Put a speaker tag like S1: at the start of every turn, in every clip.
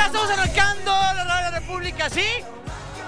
S1: Ya estamos arrancando la Radio República, ¿sí?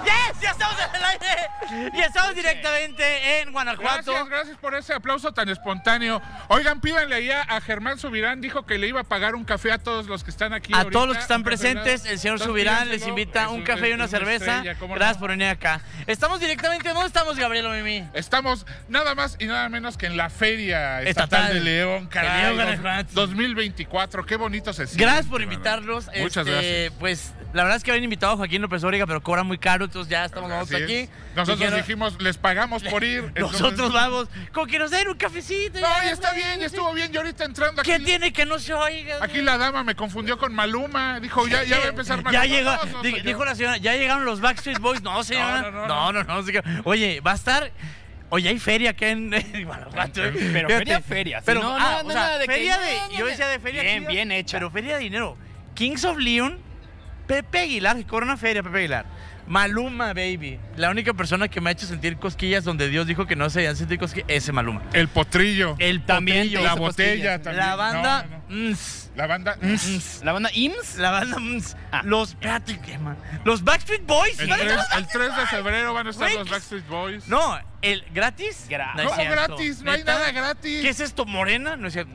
S1: ¡Yes! ¡Ya estamos en el aire! Y estamos directamente en Guanajuato.
S2: Gracias, gracias por ese aplauso tan espontáneo. Oigan, pídanle allá a Germán Subirán, dijo que le iba a pagar un café a todos los que están aquí.
S1: A
S2: ahorita,
S1: todos los que están presentes, el señor Subirán les invita un café y una cerveza.
S2: estrella, ¿cómo no?
S1: Gracias por venir acá. Estamos directamente, ¿dónde estamos, Gabriel Mimi?
S2: Estamos nada más y nada menos que en la Feria Estatal,
S1: Estatal
S2: de León,
S1: de
S2: caray.
S1: León,
S2: dos-
S1: Guanajuato.
S2: 2024, qué bonito se siente.
S1: Gracias por invitarnos.
S2: Muchas
S1: Este,
S2: gracias.
S1: Pues la verdad es que habían invitado a Joaquín López Origa, pero cobra muy caro, ya estamos aquí.
S2: Nosotros dijimos, les pagamos por ir. entonces-
S1: Nosotros vamos, como que nos den un cafecito.
S2: No, ya está bien, ya estuvo bien. Yo ahorita entrando aquí.
S1: ¿Qué tiene que no se oiga?
S2: Aquí la dama me confundió con Maluma. Dijo, ya, ya va a empezar Maluma.
S1: Ya llegó,
S2: No, no,
S1: dijo la señora, ya llegaron los Backstreet Boys. No, señora.
S2: No, no,
S1: No,
S2: no,
S1: no, no. señora. Oye, va a estar. Oye, hay feria acá en, Guanajuato.
S3: Pero
S1: Fíjate.
S3: feria, feria, sí,
S1: Pero,
S3: no,
S1: ah,
S3: no,
S1: o sea,
S3: nada de
S1: feria
S3: no,
S1: de.
S3: no,
S1: yo decía de feria.
S3: Bien, bien hecha.
S1: Pero feria de dinero. Kings of Leon, Pepe Aguilar, una feria, Pepe Aguilar. Maluma, baby. La única persona que me ha hecho sentir cosquillas donde Dios dijo que no se debían sentir cosquillas, ese Maluma.
S2: El potrillo.
S1: El
S3: También
S1: potrillo.
S2: la botella
S3: cosquillas.
S2: también.
S1: La banda.
S2: No, no, no.
S1: ms,
S2: La banda.
S1: ms,
S3: La banda IMSS.
S1: La banda. ms,
S3: Ah.
S1: Los. Espérate, ¿qué, man? Los Backstreet Boys.
S2: El
S1: ¿van a
S2: 3,
S1: estar los
S2: el 3 de febrero van a estar los
S1: ¿qué-
S2: Backstreet Boys.
S1: No, el gratis.
S3: Gra-
S1: No es
S2: ¿Cómo
S1: cierto.
S2: gratis? No hay nada gratis.
S1: ¿Qué es esto, Morena? No es cierto.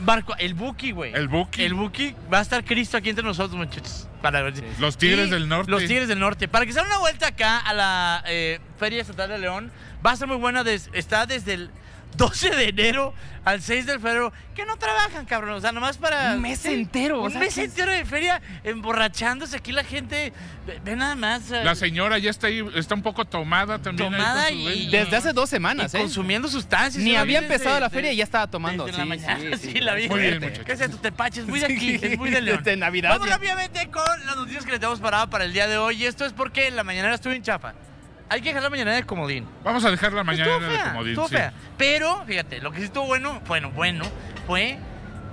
S1: Barco, el Buki, güey.
S2: El Buki.
S1: El Buki. Va a estar Cristo aquí entre nosotros, muchachos. Para ver.
S2: Los Tigres
S1: Y
S2: del Norte.
S1: Los Tigres del Norte. Para que se den una vuelta acá a la eh, Feria Estatal de León, va a ser muy buena. des- está desde el 12 de enero al 6 de febrero. Que no trabajan, cabrón. O sea, nomás para.
S3: Un mes entero, o
S1: Un
S3: sea,
S1: mes
S3: que es-
S1: entero de feria emborrachándose. Aquí la gente. Ve, ve nada más. eh,
S2: La señora ya está ahí, está un poco tomada también. ahí con
S1: Tomada
S2: sus
S1: y-
S2: güeyes.
S3: Desde hace dos
S1: y
S3: semanas, ¿eh?
S1: consumiendo sustancias.
S3: Ni había empezado la feria y ya estaba tomando.
S1: desde la
S3: Sí,
S1: mañana.
S3: sí,
S1: Sí,
S3: sí.
S1: la vi.
S2: Muy bien,
S1: ¿Qué
S2: muchachos.
S1: es esto? Te paches, muy de aquí,
S3: Sí,
S1: es muy de León.
S3: Navidad,
S1: Vamos rápidamente con las noticias que le tenemos parada para el día de hoy. Y esto es porque la mañanera estuvo en chapa. Hay que dejar la mañanera de comodín.
S2: Vamos a dejar la mañana de comodín.
S1: estuvo
S2: sí.
S1: fea. Pero, fíjate, lo que sí estuvo bueno, bueno, bueno, fue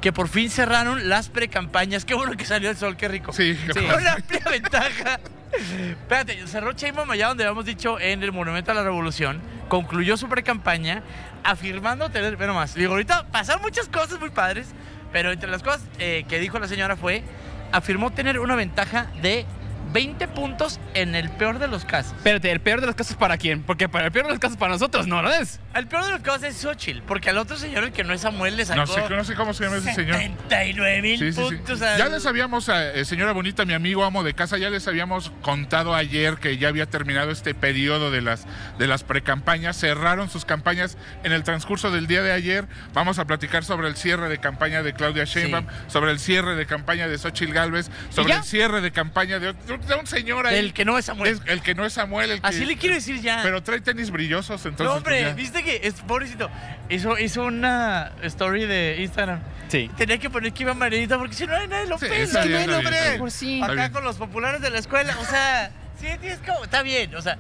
S1: que por fin cerraron las precampañas. Qué bueno que salió el sol, qué rico.
S2: Sí, qué padre.
S1: una amplia ventaja. Espérate, cerró Sheinbaum allá donde habíamos dicho en el Monumento a la Revolución. Concluyó su precampaña afirmando tener, bueno más, digo, ahorita pasaron muchas cosas muy padres, pero entre las cosas eh, que dijo la señora fue, afirmó tener una ventaja de 20 puntos en el peor de los casos.
S3: Espérate, ¿el peor de los casos para quién? Porque para el peor de los casos para nosotros, ¿no lo es?
S1: El peor de los casos es Xochitl, porque al otro señor, el que no es Samuel, le sacó
S2: No sé, no sé cómo se llama ese señor.
S1: 79 mil
S2: Sí, sí, sí.
S1: puntos. al-
S2: Ya les habíamos, eh, señora bonita, mi amigo amo de casa, ya les habíamos contado ayer que ya había terminado este periodo de las, de las precampañas. Cerraron sus campañas en el transcurso del día de ayer. Vamos a platicar sobre el cierre de campaña de Claudia Sheinbaum, sobre el cierre de campaña de Xochitl Galvez, sobre el cierre de campaña de, un señor ahí.
S1: El que no es Samuel.
S2: Es- el que no es Samuel, el que-
S1: Así le quiero decir ya.
S2: Pero trae tenis brillosos, entonces.
S1: no, hombre,
S2: pues, ya.
S1: viste que es pobrecito. Hizo, hizo una story de Instagram.
S3: Sí.
S1: Tenía que poner que iba Marinita porque si no nadie lo
S2: Sí, está bien,
S1: hombre.
S2: bien.
S3: Por sí.
S1: Acá con los populares de la escuela. O sea, sí, sí, es como, está bien. O sea,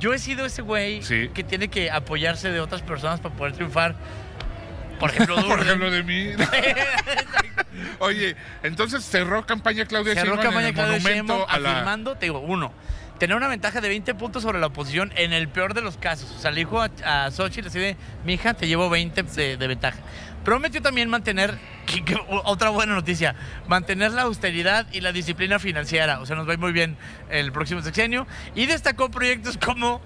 S1: yo he sido ese güey
S2: Sí.
S1: que tiene que apoyarse de otras personas para poder triunfar. Por ejemplo,
S2: Por ejemplo, de mí. Oye, entonces cerró campaña Claudia
S1: Cerró
S2: Sheinbaum
S1: campaña
S2: en el
S1: Claudia
S2: monumento
S1: Sheinbaum
S2: a la...
S1: afirmando, te digo, uno, tener una ventaja de 20 puntos sobre la oposición en el peor de los casos. O sea, le dijo a, a Xochitl así de, mija, te llevo 20 de, de ventaja. Prometió también mantener, que- que- otra buena noticia, mantener la austeridad y la disciplina financiera. O sea, nos va a ir muy bien el próximo sexenio. Y destacó proyectos como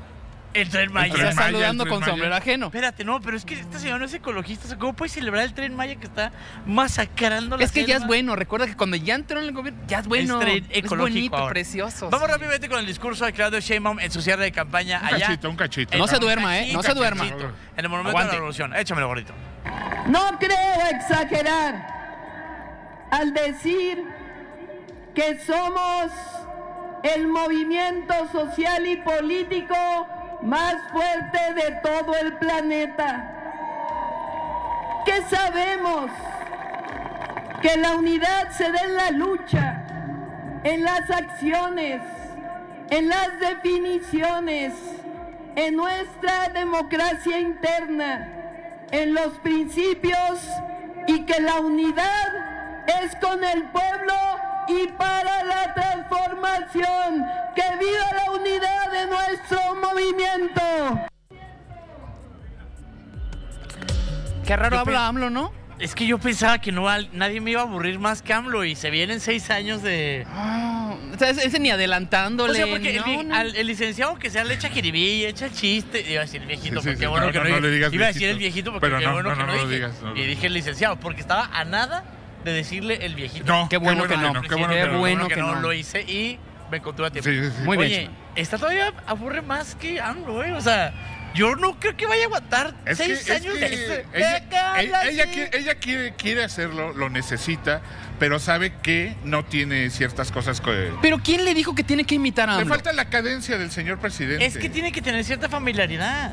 S1: el Tren Maya.
S2: Tren
S3: Está
S2: Maya,
S3: saludando
S2: Tren
S3: con
S2: Maya.
S3: sombrero ajeno.
S1: Espérate, no, pero es que este señor no es ecologista. O sea, ¿Cómo puede celebrar el Tren Maya que está masacrando la
S3: Es que ya es bueno. Recuerda que cuando ya entró en el gobierno, ya es bueno.
S1: Es tren
S3: Es
S1: ecológico
S3: bonito,
S1: ahora.
S3: precioso.
S1: Vamos
S3: sí.
S1: rápidamente con el discurso de Claudio Sheinbaum en su cierre de campaña
S2: Un
S1: allá.
S2: cachito, un cachito.
S3: No se duerma, ¿eh?
S1: cachito,
S3: No se duerma.
S1: cachito, En el Monumento de
S3: Aguante.
S1: la Revolución. Échamelo, gordito.
S4: No creo exagerar al decir que somos el movimiento social y político más fuerte de todo el planeta. Que sabemos que la unidad se da en la lucha, en las acciones, en las definiciones, en nuestra democracia interna en los principios y que la unidad es con el pueblo y para la transformación. ¡Que viva la unidad de nuestro movimiento!
S3: Qué raro
S1: Yo
S3: habla AMLO, ¿no?
S1: es que yo pensaba que no nadie me iba a aburrir más que AMLO y se vienen seis años de...
S3: Ah, o sea, ese, ese ni adelantándole.
S1: O sea, porque el,
S3: no,
S1: vie-
S3: no.
S1: al- el licenciado que sea le echa jiribilla, echa el chiste. Iba a decir el viejito,
S2: Sí,
S1: porque
S2: sí,
S1: bueno
S2: no,
S1: que
S2: no, le digas
S1: Iba a decir el viejito porque
S2: Pero
S1: qué
S2: no,
S1: bueno
S2: no,
S1: que
S2: no,
S1: no,
S2: no lo
S1: dije.
S2: digas, no.
S1: Y dije el licenciado, porque estaba a nada de decirle el viejito.
S2: No,
S3: Qué bueno que no,
S2: qué bueno que no.
S3: bueno
S1: que,
S3: que
S1: no,
S3: no.
S1: lo hice y me contuve a tiempo.
S2: Sí, sí, sí.
S3: Muy bien,
S1: Oye,
S3: Chema.
S1: esta todavía aburre más que AMLO, ¿eh? O sea, yo no creo que vaya a aguantar
S2: Es que,
S1: seis
S2: es
S1: años
S2: que
S1: de ese.
S2: ella,
S1: ¿De qué habla
S2: ella- quiere, ella quiere- quiere hacerlo, lo necesita, pero sabe que no tiene ciertas cosas que...
S3: Pero ¿quién le dijo que tiene que imitar a
S2: Le
S3: AMLO?
S2: falta la cadencia del señor presidente.
S1: Es que tiene que tener cierta familiaridad.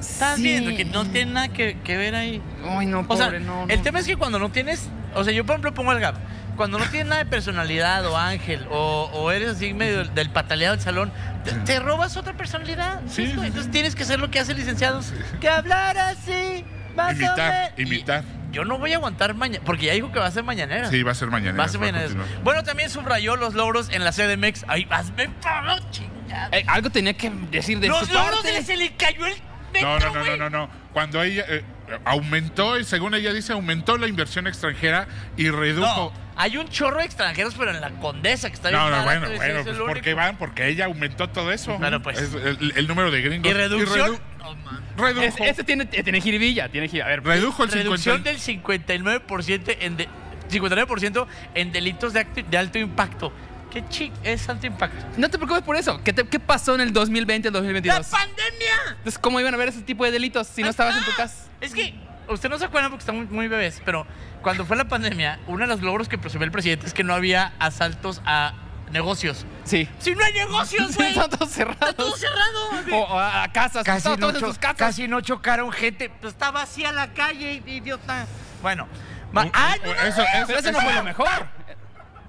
S1: Estás
S3: Sí.
S1: viendo que no tiene nada que, que ver ahí.
S3: Ay, no,
S1: O
S3: pobre,
S1: sea,
S3: no,
S1: el tema es que cuando no tienes, o sea, yo por ejemplo pongo el gap, cuando no tienes nada de personalidad o ángel o, o eres así medio del, del pataleado del salón, te, te robas otra personalidad.
S2: Sí,
S1: Entonces tienes que hacer lo que hace el licenciado, que hablar así, más
S2: Imitar.
S1: Y
S2: imitar.
S1: Yo no voy a aguantar mañana, porque ya dijo que va a ser mañanera.
S2: Sí, va a ser mañana.
S1: Va a ser mañanera. Bueno, también subrayó los logros en la CDMX. Ay, hazme palo, chingada.
S3: Eh, algo tenía que decir de
S1: los
S3: su
S1: logros
S3: parte.
S1: de se le cayó el
S2: No,
S1: metro,
S2: no, no,
S1: güey.
S2: no, no, no. Cuando ella eh, aumentó, y según ella dice, aumentó la inversión extranjera y redujo.
S1: No, hay un chorro de extranjeros, pero en la Condesa, que está bien
S2: No, no, bueno, bueno,
S1: es
S2: pues
S1: el
S2: ¿por qué van? Porque ella aumentó todo eso.
S1: Bueno, pues.
S2: Es el, el número de gringos.
S1: Y reducción.
S2: redu-
S1: No, man.
S2: redujo,
S3: Es- este tiene, eh, tiene jiribilla, tiene jiribilla. A ver,
S2: redujo el 50.
S1: Reducción del 59% en, de- 59% en delitos de, de alto impacto. ¿Qué chic es alto impacto?
S3: no te preocupes por eso. ¿Qué, te- qué pasó en el 2020 el
S1: ¡La
S3: 2022?
S1: pandemia!
S3: Entonces, ¿cómo iban a ver ese tipo de delitos si no estabas en tu
S1: Ah,
S3: casa?
S1: Es que usted no se acuerda porque están muy, muy bebés, pero cuando fue la pandemia, uno de los logros que presumió el presidente es que no había asaltos a negocios.
S3: Sí.
S1: Si no hay negocios, güey.
S3: Están todos cerrados.
S1: Está todo cerrado.
S3: O, o a, a casas.
S1: Casi no,
S3: todos en
S1: cho-
S3: sus casas.
S1: casi no chocaron gente. Pues está vacía la calle, idiota. Bueno. Ma-
S2: Uh,
S1: no, no,
S2: eso-
S1: no.
S2: eso-
S3: Pero eso no fue lo mejor.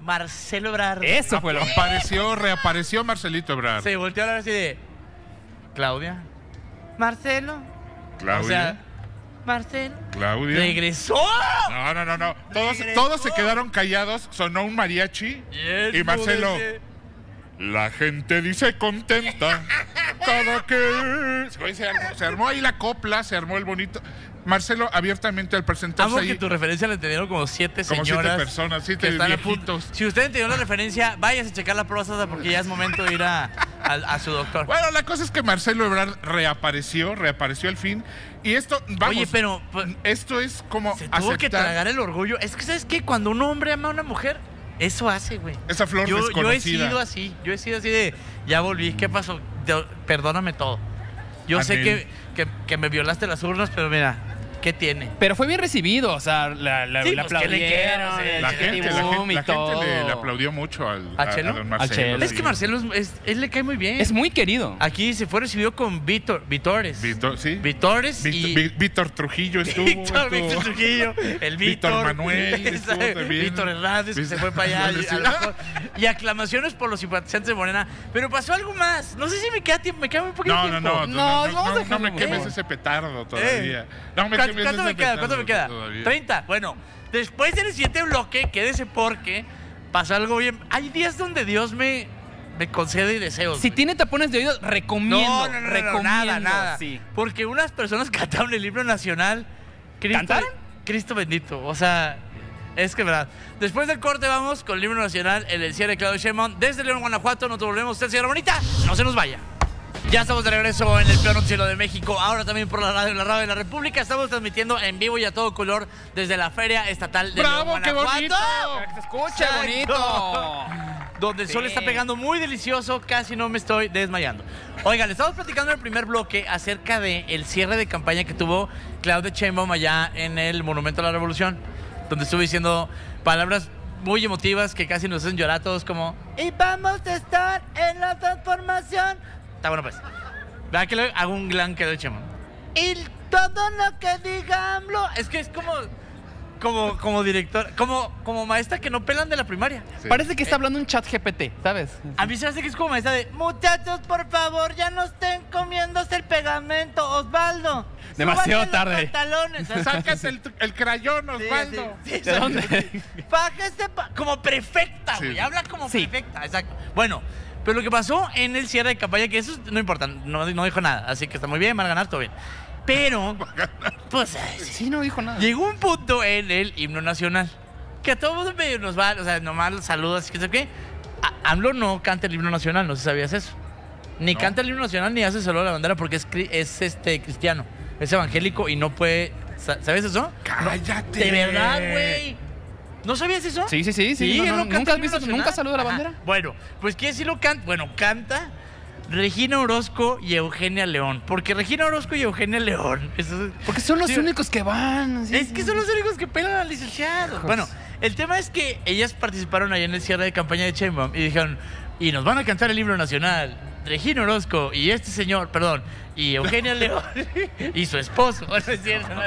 S1: Marcelo Ebrard.
S3: Eso fue lo mejor.
S2: Apareció, reapareció Marcelito Ebrard.
S1: Se volteó a hablar así de. Claudia. Marcelo.
S2: Claudia.
S1: O sea, Marcelo.
S2: Claudia.
S1: Regresó.
S2: No, no, no, no. Todos,
S1: Regresó.
S2: todos se quedaron callados. Sonó un mariachi.
S1: Yes,
S2: Y Marcelo. La gente dice contenta. Cada que. Güey, Se armó, se armó ahí la copla, se armó el bonito. Marcelo abiertamente al presentarse
S1: Amo
S2: ahí.
S1: que tu referencia la entendieron como siete
S2: Como siete personas, siete
S1: que están a punto.
S2: viejitos.
S1: Si usted entendió la referencia, váyase a checar la próstata porque ya es momento de ir a, a- a su doctor.
S2: Bueno, la cosa es que Marcelo Ebrard reapareció, reapareció al fin. Y esto, vamos.
S1: Oye, pero pues,
S2: Esto es como
S1: se tuvo que tragar el orgullo. Es que, ¿sabes qué? Cuando un hombre ama a una mujer, eso hace, güey.
S2: esa flor
S1: Yo, yo he
S2: desconocida.
S1: sido así. Yo he sido así de, ya volví, ¿qué pasó? Perdóname todo. Yo sé que, que me violaste las urnas, pero mira, ¿qué tiene?
S3: Pero fue bien recibido, o sea, la, la,
S1: Sí,
S3: la
S1: pues, ¿qué le
S2: La gente, la gente,
S3: y
S2: la gente le, le aplaudió mucho al,
S1: ¿A
S2: don Marcelo.
S3: Chelo,
S1: Es que Marcelo, es, es- él le cae muy bien.
S3: Es muy querido.
S1: Aquí se fue recibido con Víctor, Vítores.
S2: Víctor, sí.
S1: Vítores
S2: Víctor,
S1: y...
S2: Víctor Trujillo estuvo.
S1: Víctor,
S2: estuvo-
S1: Víctor Trujillo, el Víctor.
S2: Víctor Manuel estuvo también.
S1: Víctor Hernández, que se fue para allá. y, aclamaciones por los simpatizantes de Morena. Pero pasó algo más. No sé si me queda tiempo, me queda muy poquito
S2: No, no,
S1: tiempo.
S2: no, no,
S3: No,
S2: no,
S3: vamos a
S2: no, no
S3: dejarlo
S2: me quemes ese petardo todavía. No me
S1: ¿Cuánto, me queda? ¿Cuánto me queda?
S2: todavía.
S1: 30. Bueno, después del siguiente bloque, quédese porque pasó algo bien. Hay días donde Dios me, me concede deseos.
S3: Si
S1: güey.
S3: tiene tapones de oído, recomiendo.
S1: no, no, no, no,
S3: recomiendo.
S1: nada, nada.
S3: Sí.
S1: Porque unas personas cantaron el himno nacional. Cristo,
S3: ¿Cantaron?
S1: Cristo bendito. O sea, es que verdad. Después del corte vamos con el himno nacional, el cierre de Claudio Sheinbaum. Desde León, Guanajuato, nos volvemos. Usted, señora bonita, no se nos vaya. Ya estamos de regreso en el peor noticiero de México, ahora también por la radio, la radio de la República. Estamos transmitiendo en vivo y a todo color desde la Feria Estatal de
S2: ¡Bravo,
S1: León,
S2: qué bonito!
S3: Se escuche bonito.
S1: Donde el sol
S3: Sí.
S1: está pegando muy delicioso, casi no me estoy desmayando. Oigan, le estamos platicando en el primer bloque acerca del el cierre de campaña que tuvo Claudia Sheinbaum allá en el Monumento a la Revolución, donde estuvo diciendo palabras muy emotivas que casi nos hacen llorar a todos como y vamos a estar en la transformación. Está bueno pues. Vea que le hago un gran Claudia Sheinbaum. Y todo lo que diga AMLO, es que es como como como director, como como maestra que no pelan de la primaria.
S2: Sí.
S3: Parece que está hablando un chat GPT, ¿sabes?
S1: A mí se me hace que es como maestra de muchachos, por favor, ya no estén comiéndose el pegamento, Osvaldo.
S3: Demasiado
S1: súbanle los
S3: tarde.
S1: pantalones.
S2: Sácate el, el crayón, Osvaldo.
S1: sí, sí,
S3: ¿De dónde?
S1: Fájese pa- como prefecta,
S2: Sí.
S1: güey. Habla como
S3: Sí.
S1: prefecta, exacto. Bueno, pero lo que pasó en el cierre de campaña, que eso no importa, no, no dijo nada, así que está muy bien, van a ganar, todo bien. Pero, pues,
S3: Sí, no dijo nada.
S1: llegó un punto en el himno nacional que a todos nos va, o sea, nomás los saludos, que sé qué. A- AMLO no canta el himno nacional, no sé si sabías eso. Ni
S2: No.
S1: canta el himno nacional ni hace saludo a la bandera porque es, es este cristiano, es evangélico y no puede. sa- ¿Sabes eso?
S2: ¡Cállate!
S1: De verdad, güey. ¿No sabías eso?
S3: Sí, sí, sí. sí. No, no,
S1: no
S3: ¿Nunca has visto, nunca
S1: nacional.
S3: saluda la
S1: Ajá.
S3: bandera?
S1: Bueno, pues ¿quién sí lo canta? Bueno, canta Regina Orozco y Eugenia León. Porque Regina Orozco y Eugenia León. eso
S3: Porque son los
S1: Sí.
S3: únicos que van.
S1: es que son los únicos que pelan al licenciado. Bueno, el tema es que ellas participaron allá en el cierre de campaña de Sheinbaum y dijeron, y nos van a cantar el himno nacional. Regina Orozco y este señor, perdón, y Eugenia León y su esposo. Bueno, es cierto. ¿no?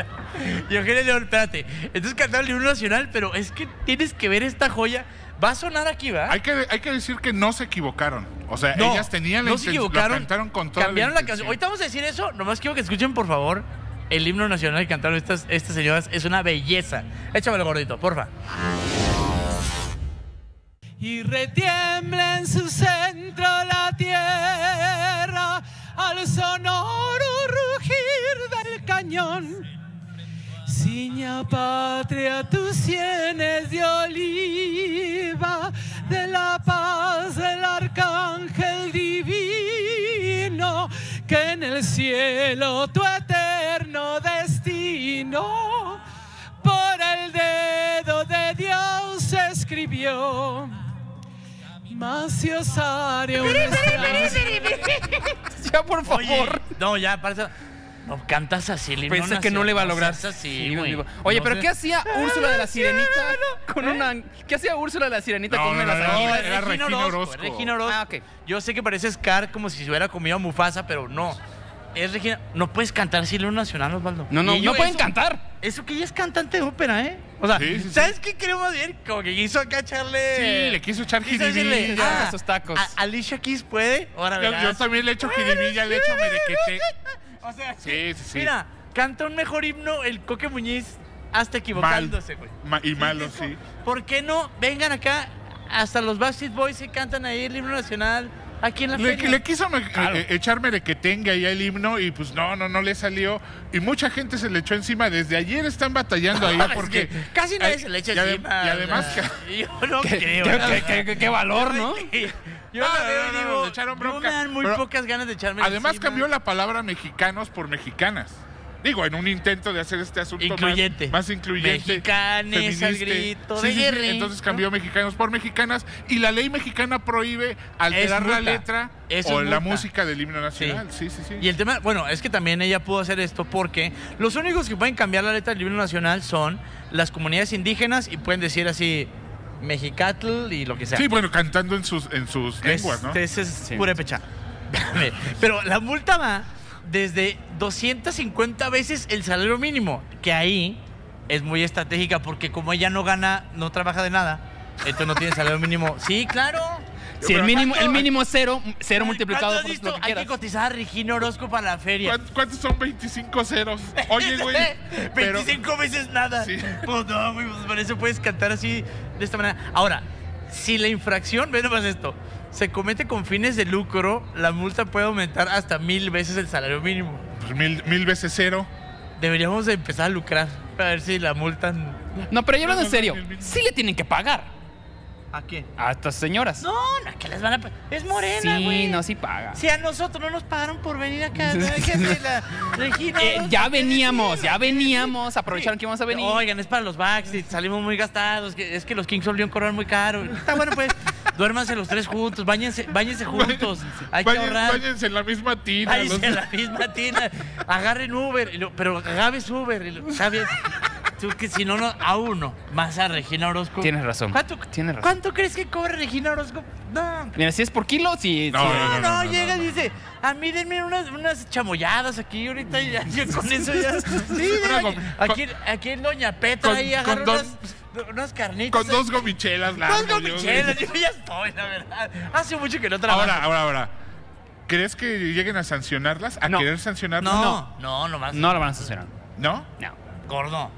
S1: Y Eugenia León, espérate. Entonces cantaron el himno nacional, pero es que tienes que ver esta joya. Va a sonar aquí, ¿va?
S2: Hay que, hay que decir que no se equivocaron. O sea,
S1: No,
S2: ellas tenían la
S1: no se
S2: intención, lo
S1: equivocaron.
S2: cantaron con toda
S1: Cambiaron la, canción.
S2: intención.
S1: Ahorita vamos a decir eso. Nomás quiero que escuchen, por favor, el himno nacional que cantaron estas, estas señoras. Es una belleza. Échamelo, gordito, porfa.
S5: y retiembla en su centro la al sonoro rugir del cañón. Ciña patria tus sienes de oliva, de la paz del arcángel divino, que en el cielo tu eterno destino por el dedo de Dios se escribió. Osario, nuestra-
S3: Ya, por favor.
S1: Oye, no, ya, parece. No cantas así, el himno
S3: Pensé que no le iba a lograr.
S1: así,
S3: Sí, Oye,
S1: No
S3: pero
S1: sé.
S3: ¿qué hacía Úrsula de la Sirenita con una ¿Qué hacía Úrsula de la Sirenita
S2: No,
S3: con una de
S2: no,
S3: las
S2: era Regina Orozco.
S1: Regina Orozco.
S3: Ah, ok.
S1: Yo sé que parece Scar como si se hubiera comido a Mufasa, pero no. Es Regina. No puedes cantar así nacional, Osvaldo.
S3: No, no, no pueden
S1: eso-
S3: cantar.
S1: Eso que ella es cantante de ópera, ¿eh? O sea,
S2: Sí, sí, sí.
S1: ¿sabes qué creo más bien? Como que quiso acá echarle.
S2: Sí, le quiso echar jiribilla.
S3: Ya,
S1: ah,
S3: esos tacos.
S1: a- Alicia Keys puede. Ahora
S2: Yo, yo también le echo jiribilla, le echo merequete.
S1: O sea,
S2: Sí, sí, sí.
S1: Mira, canta un mejor himno el Coque Muñiz hasta equivocándose, güey.
S2: Ma- y malo,
S1: ¿Sí? ¿Por qué no vengan acá? Hasta los Backstreet Boys se cantan ahí el himno nacional. Aquí en la
S2: Le,
S1: feria.
S2: le quiso me-
S3: Claro.
S2: eh, echar merequetengue ahí el himno y pues no, no, no le salió. Y mucha gente se le echó encima. Desde ayer están batallando ahí
S1: Es
S2: porque...
S1: que casi nadie
S2: Ay,
S1: se le echa encima.
S2: y además que-
S1: yo no
S3: Qué,
S1: creo.
S3: qué- valor, ¿no?
S1: Yo
S2: No,
S1: la
S2: no,
S1: veo
S2: no,
S1: y
S2: no,
S1: digo,
S2: echaron bronca.
S1: me dan muy
S2: Pero
S1: pocas ganas de echarme
S2: Además
S1: encima.
S2: cambió la palabra mexicanos por mexicanas. Digo, en un intento de hacer este asunto más-
S1: Incluyente.
S2: Más, incluyente.
S1: Mexicanes al grito
S2: Sí,
S1: de
S2: sí, sí. Entonces
S1: ¿no?
S2: cambió mexicanos por mexicanas y la ley mexicana prohíbe alterar la letra
S1: Eso
S2: o la música del himno nacional. Sí, sí, sí.
S1: Y el tema, bueno, es que también ella pudo hacer esto porque los únicos que pueden cambiar la letra del himno nacional son las comunidades indígenas y pueden decir así Mexicatl y lo que sea.
S2: Sí, bueno, cantando en sus, en sus lenguas, ¿no?
S1: Ese es
S3: Sí.
S1: purépecha. Pero la multa va desde 250 veces el salario mínimo, que ahí es muy estratégica porque como ella no gana, no trabaja de nada, entonces no tiene salario mínimo. Sí, claro.
S3: Si el mínimo, el míno es cero, cero multiplicado
S1: ¿Cuánto has
S3: por lo que
S1: Hay que
S3: quieras.
S1: cotizar a Regina Orozco para la feria.
S2: ¿Cuántos, son 25 ceros? Oye, güey. pero-
S1: 25 veces nada.
S2: Sí.
S1: Pues no, güey, pues por eso puedes cantar así, de esta manera. Ahora, si la infracción, ve nomás esto, se comete con fines de lucro, la multa puede aumentar hasta mil veces el salario mínimo.
S2: Pues mil, mil veces cero.
S1: Deberíamos de empezar a lucrar, a ver si la multan...
S3: No, pero hablando en serio, sí le tienen que pagar
S1: ¿A quién?
S3: a estas señoras.
S1: No, no, que les van a... Es morena,
S3: sí,
S1: güey.
S3: no, sí paga.
S1: Si a nosotros no nos pagaron por venir acá, ¿no? Déjense la Regina
S3: Eh, ya
S1: ¿qué
S3: veníamos, ya veníamos, aprovecharon que íbamos a venir.
S1: Oigan, es para los Backstreet, salimos muy gastados, es que los Kings of Leon cobran muy caro. Está bueno, pues, duérmanse los tres juntos, bañense, bañense juntos, hay que ahorrar.
S2: váyanse en la misma tina.
S1: Váyanse
S2: los-
S1: en la misma tina, agarren Uber, y lo- pero agarres Uber, y. Tú que si no, no, a uno, más a Regina Orozco.
S3: Tienes razón,
S1: ¿Cuánto,
S3: tienes razón.
S1: ¿Cuánto crees que cobra Regina Orozco? No,
S3: Mira, si es por kilo, sí.
S2: No,
S3: sí.
S1: no, no,
S2: no, no,
S1: llega y
S2: no.
S1: dice, a mí denme unas, unas chamoyadas aquí ahorita y ya, yo con eso ya. Sí,
S2: Una
S1: aquí, aquí en Doña Petra
S2: con-
S1: ahí agarra
S2: con dos-
S1: unas, unas carnitas.
S2: Con dos gomichelas
S1: Dos
S2: largas. Dios
S1: gomichelas, yo ya estoy, la verdad. Hace mucho que no trabajo.
S2: Ahora, ahora, ahora. ¿Crees que lleguen a sancionarlas? ¿A
S3: No.
S2: querer sancionarlas?
S1: no, no, no, nomás.
S3: No lo van a sancionar.
S2: ¿No?
S3: No.
S1: Gordo.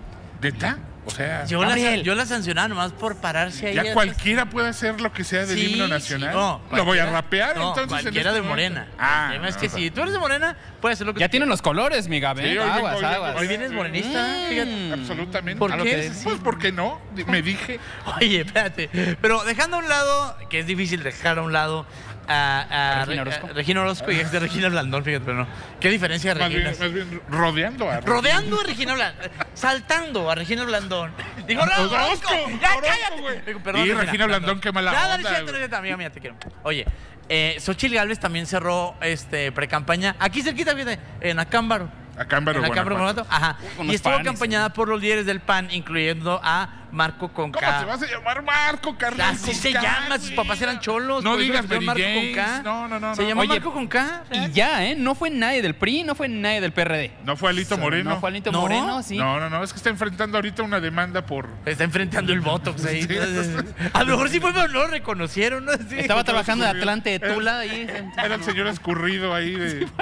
S2: ¿Neta? O sea,
S1: Yo la, yo la sancionaba nomás por pararse ahí.
S2: ya cualquiera puede hacer lo que sea del
S1: Sí,
S2: himno
S1: sí,
S2: nacional.
S1: no,
S2: lo voy a
S1: cualquiera-
S2: rapear
S1: no,
S2: entonces. en
S1: Cualquiera
S2: este
S1: de
S2: momento.
S1: morena.
S2: Ah,
S1: el tema es que
S2: no.
S1: si tú eres de morena, puedes hacer lo que
S3: Ya
S1: tú
S3: tienen los colores, mi Gabe.
S2: Sí, hoy vengo,
S3: aguas,
S2: hoy vengo,
S3: aguas.
S2: hoy
S1: vienes morenista, fíjate.
S3: Mm.
S2: Absolutamente.
S1: ¿Por
S2: A lo
S1: qué
S2: que-? Pues porque no, me dije.
S1: Oye, espérate. Pero dejando a un lado, que es difícil dejar a un lado a, a
S3: Regina
S1: Re-
S3: Orozco.
S1: a Regina Orozco y ex de Regina Blandón, fíjate, pero no. ¿Qué diferencia de
S2: Más bien,
S1: Regina?
S2: más bien rodeando a
S1: Rodeando a Regina Blandón, saltando a Regina Blandón. Digo, no,
S2: Orozco,
S1: ya
S2: Orozco,
S1: cállate. Digo,
S2: Y Regina Blandón, qué mala
S1: Ya,
S2: onda,
S1: siéntate, amiga mía, te quiero. Oye, eh, Xochitl Gálvez también cerró este pre-campaña aquí cerquita, fíjate, en Acámbaro.
S2: Acámbaro,
S1: en Acámbaro,
S2: Guanajuato.
S1: Guanajuato. Ajá. Y estuvo
S3: panes,
S1: acompañada por los líderes del PAN, incluyendo a Marco Conca.
S2: ¿Cómo te vas a llamar Marco, carnal?
S1: Así
S2: con
S1: se
S2: K,
S1: llama, sus papás eran cholos.
S2: No digas
S1: pusieron Marco
S2: Mary
S1: con K.
S2: No, no, no,
S1: Se
S2: no.
S1: llama
S3: Oye,
S1: Marco con K.
S3: Y ya, ¿eh? No fue nadie del PRI, no fue nadie del PRD.
S2: No fue Alito Moreno.
S3: No fue Alito
S1: ¿No?
S3: Moreno, sí.
S2: No, no, no, es que está enfrentando ahorita una demanda por.
S1: Está enfrentando el Botox ahí.
S2: Sí,
S1: a lo mejor sí fue, pero no lo reconocieron. ¿no? Sí.
S3: Estaba trabajando de
S2: escurrido.
S3: Atlante de Tula ahí.
S2: Era el señor escurrido ahí de.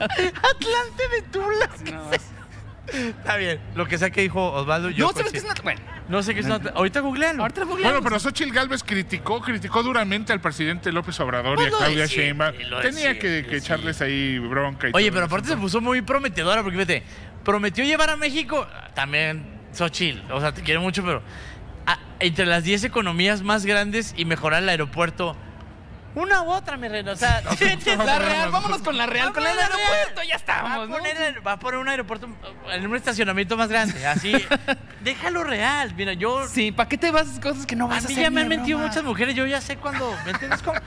S1: Atlante de Tula.
S3: No,
S1: Está bien. Lo que sea que dijo Osvaldo, yo.
S3: no sabes qué
S1: sí.
S3: es una... Bueno,
S1: No sé qué es una. Ahorita googlealo.
S3: ahorita lo googleamos.
S2: Bueno, pero Xochitl Galvez criticó, criticó duramente al presidente López Obrador
S1: Pues
S2: y a
S1: lo
S2: Claudia
S1: de siempre,
S2: Sheinbaum.
S1: lo
S2: Tenía que, que echarles ahí bronca y
S1: Oye,
S2: todo
S1: pero
S2: eso.
S1: aparte se puso muy prometedora porque fíjate, prometió llevar a México, también Xochitl, o sea, te quiero mucho, pero a- entre las 10 economías más grandes y mejorar el aeropuerto. Una u otra, mi reina. O sea,
S3: La real, vámonos con la real, con el aeropuerto, ya
S1: Va a,
S3: estamos, ¿no?
S1: poner, va a poner un aeropuerto en un estacionamiento más grande. Así, déjalo real. Mira, yo.
S3: Sí, ¿para qué te vas a cosas que no
S1: a
S3: vas a
S1: mí
S3: hacer?
S1: ya me han mentido muchas mujeres. Yo ya sé cuándo. ¿Me entiendes? cómo?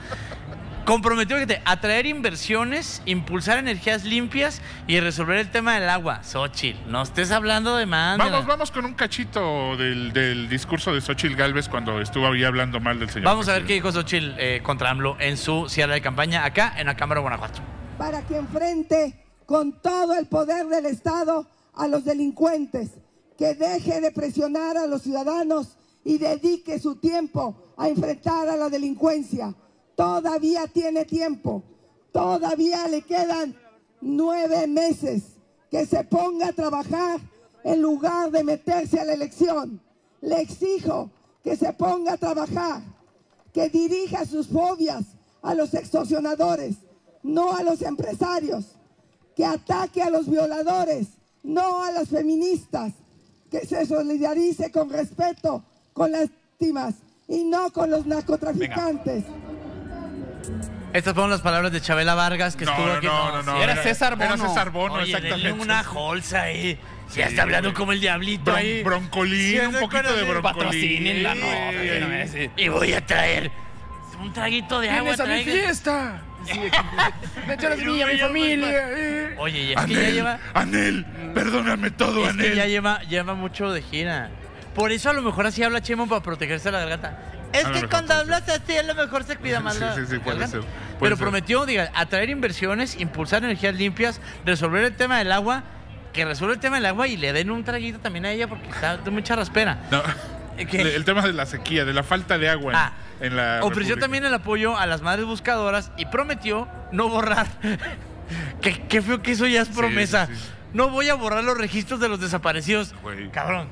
S1: Comprometió fíjate, atraer inversiones, impulsar energías limpias y resolver el tema del agua. Xochitl, no estés hablando de más.
S2: Vamos, vamos con un cachito del, del discurso de Xochitl Galvez cuando estuvo ahí hablando mal del señor.
S1: Vamos a ver qué dijo Xochitl eh, contra AMLO en su cierre de campaña acá en la Cámara de Guanajuato.
S6: para que enfrente con todo el poder del Estado a los delincuentes, que deje de presionar a los ciudadanos y dedique su tiempo a enfrentar a la delincuencia. Todavía tiene tiempo, todavía le quedan nueve meses que se ponga a trabajar en lugar de meterse a la elección. Le exijo que se ponga a trabajar que dirija sus fobias a los extorsionadores, no a los empresarios, que ataque a los violadores, no a las feministas, que se solidarice con respeto con las víctimas y no con los narcotraficantes.
S1: Estas fueron las palabras de Chabela Vargas que
S2: No,
S1: estuvo
S2: no,
S1: aquí.
S2: no, no, no.
S3: Era César
S2: Era
S3: Bono.
S2: César Bono,
S1: Oye,
S2: exactamente.
S1: denle una bolsa ahí. ya
S2: Sí,
S1: está hablando como el diablito
S2: Bron-
S1: ahí.
S2: broncolín,
S1: Sí,
S2: un
S1: ¿se
S2: poquito de broncolín.
S3: Patrocínenla, no,
S2: Sí.
S3: que no me.
S1: Y voy a traer un traguito de agua. traigan.
S3: fiesta! De hecho, eres mía, mi
S1: Yo- yo-
S3: familia.
S1: Oye, y es que ya
S2: Anel,
S1: lleva,
S2: Anel, perdóname todo,
S1: es que
S2: Anel.
S1: ya lleva, lleva mucho de gira. Por eso a lo mejor así habla Chemo para protegerse la garganta. Es
S2: A
S1: que cuando hablas así a lo mejor se cuida más
S2: Sí,
S1: la
S2: sí, sí, puede ser, puede
S1: Pero
S2: ser.
S1: prometió, diga, atraer inversiones, impulsar energías limpias, resolver el tema del agua, que resuelva el tema del agua y le den un traguito también a ella porque está de mucha raspera.
S2: No,
S1: ¿Qué?
S2: el tema de la sequía, de la falta de agua
S1: Ah,
S2: en, la.
S1: Ofreció
S2: República.
S1: también el apoyo a las madres buscadoras y prometió no borrar. qué, qué feo que eso ya es promesa.
S2: sí, sí.
S1: No voy a borrar los registros de los desaparecidos. Cabrón.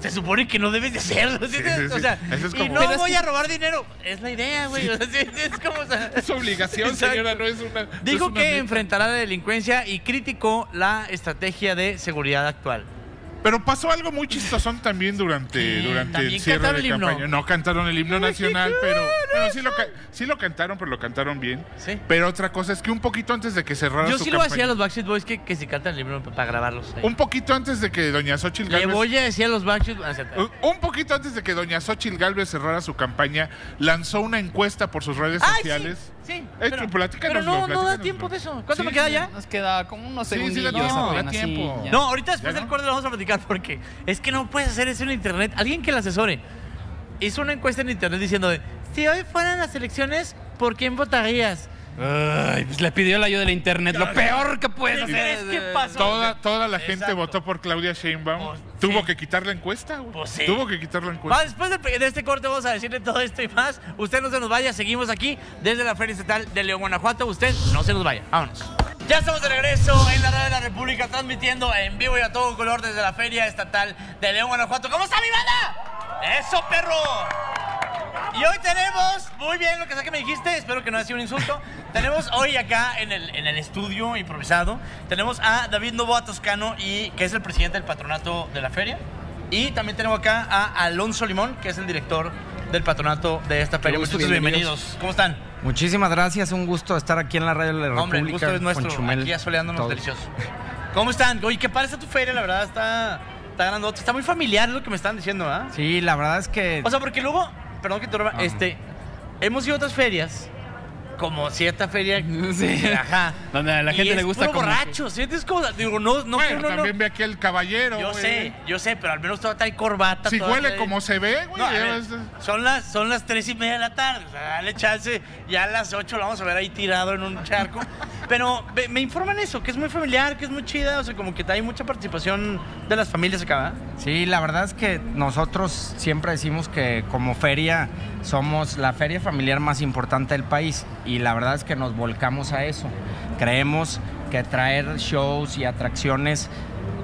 S1: Se supone que no debes de hacerlo. ¿sí?
S2: Sí, sí,
S1: O sea,
S2: Eso es
S1: y no
S3: Pero es
S1: voy
S3: que-
S1: a robar dinero. Es la idea, güey. O sea, es como. o sea,
S2: Es obligación,
S1: Exacto.
S2: señora, no es una. no
S1: Dijo
S2: es una
S1: que
S2: meta.
S1: enfrentará la delincuencia y criticó la estrategia de seguridad actual.
S2: Pero pasó algo muy chistosón también durante,
S1: Sí,
S2: durante
S1: también
S2: el cierre de
S1: el himno.
S2: campaña. No cantaron el himno nacional, pero bueno, sí, lo, sí lo cantaron, pero lo cantaron bien.
S1: Sí.
S2: Pero otra cosa es que un poquito antes de que cerrara
S1: Yo
S2: su
S1: sí lo hacía a los Backstreet Boys que, que si cantan el libro para grabarlos. ahí.
S2: un poquito antes de que doña Xochitl
S1: Le
S2: Gálvez
S1: voy a decir a los Backstreet Boys.
S2: un un poquito antes de que doña Xochitl Galvez cerrara su campaña, lanzó una encuesta por sus redes
S1: ¡Ay,
S2: sociales.
S1: sí! Sí,
S2: Eh,
S1: pero,
S2: platícanos,
S1: pero no, no da tiempo
S2: no.
S1: de eso. ¿Cuánto
S2: Sí,
S1: me queda
S2: sí,
S1: ya?
S3: Nos queda como unos
S2: Sí, da tiempo.
S3: ya.
S1: No, ahorita después
S2: ¿Ya
S1: del
S2: no?
S1: corte lo vamos a platicar porque es que no puedes hacer eso en internet. Alguien que la asesore hizo una encuesta en internet diciendo de, si hoy fueran las elecciones, ¿por quién votarías?
S3: Ay, pues le pidió la ayuda de la internet. Lo peor que puedes
S1: ¿Qué
S3: hacer.
S1: que pasó?
S2: Toda, toda la gente
S1: Exacto.
S2: votó por Claudia Sheinbaum.
S1: Pues,
S2: Tuvo
S1: sí.
S2: que quitar la encuesta, güey.
S1: Pues, sí.
S2: Tuvo que quitar la
S1: Va,
S2: encuesta.
S1: después de, de este corte vamos a decirle todo esto y más. Usted no se nos vaya, seguimos aquí desde la Feria Estatal de León, Guanajuato. Usted no se nos vaya. Vámonos. Ya estamos de regreso en la radio de la República, transmitiendo en vivo y a todo color desde la Feria Estatal de León, Guanajuato. ¿Cómo está mi banda? ¡Eso, perro! Y hoy tenemos, muy bien lo que sé que me dijiste, espero que no haya sido un insulto. tenemos hoy acá en el, en el estudio improvisado, tenemos a David Novoa Toscano, y, que es el presidente del patronato de la feria. Y también tenemos acá a Alonso Limón, que es el director del patronato de esta feria.
S7: gusto,
S1: Muchachos, bienvenidos. ¿Cómo están?
S7: Muchísimas gracias, un gusto estar aquí en la radio de la República.
S1: Hombre, el gusto es nuestro, aquí asoleándonos delicioso. ¿Cómo están? Oye, ¿qué parece tu feria? La verdad está, está ganando. Está muy familiar, lo que me están diciendo, ¿ah?
S7: Sí, la verdad es que...
S1: O sea, porque luego, perdón que te
S7: Ajá.
S1: este, hemos ido a otras ferias, como cierta feria,
S3: Sí.
S1: ajá.
S3: Donde a la
S1: y
S3: gente
S1: es
S3: le gusta
S1: puro
S3: como
S1: borracho, ¿sientes como, digo, no, no,
S2: bueno,
S1: no-
S2: también ve aquí el caballero.
S1: yo
S2: güey.
S1: sé, yo sé, pero al menos todavía trae corbata.
S2: Si huele
S1: trae-
S2: como se ve, güey.
S1: No, ver, son las, son las tres y media de la tarde. O sea, dale chance. Ya a las 8 lo vamos a ver ahí tirado en un charco. Pero me informan eso, que es muy familiar, que es muy chida. O sea, como que hay mucha participación de las familias acá, ¿verdad?
S7: Sí, la verdad es que nosotros siempre decimos que como feria somos la feria familiar más importante del país y la verdad es que nos volcamos a eso. Creemos que traer shows y atracciones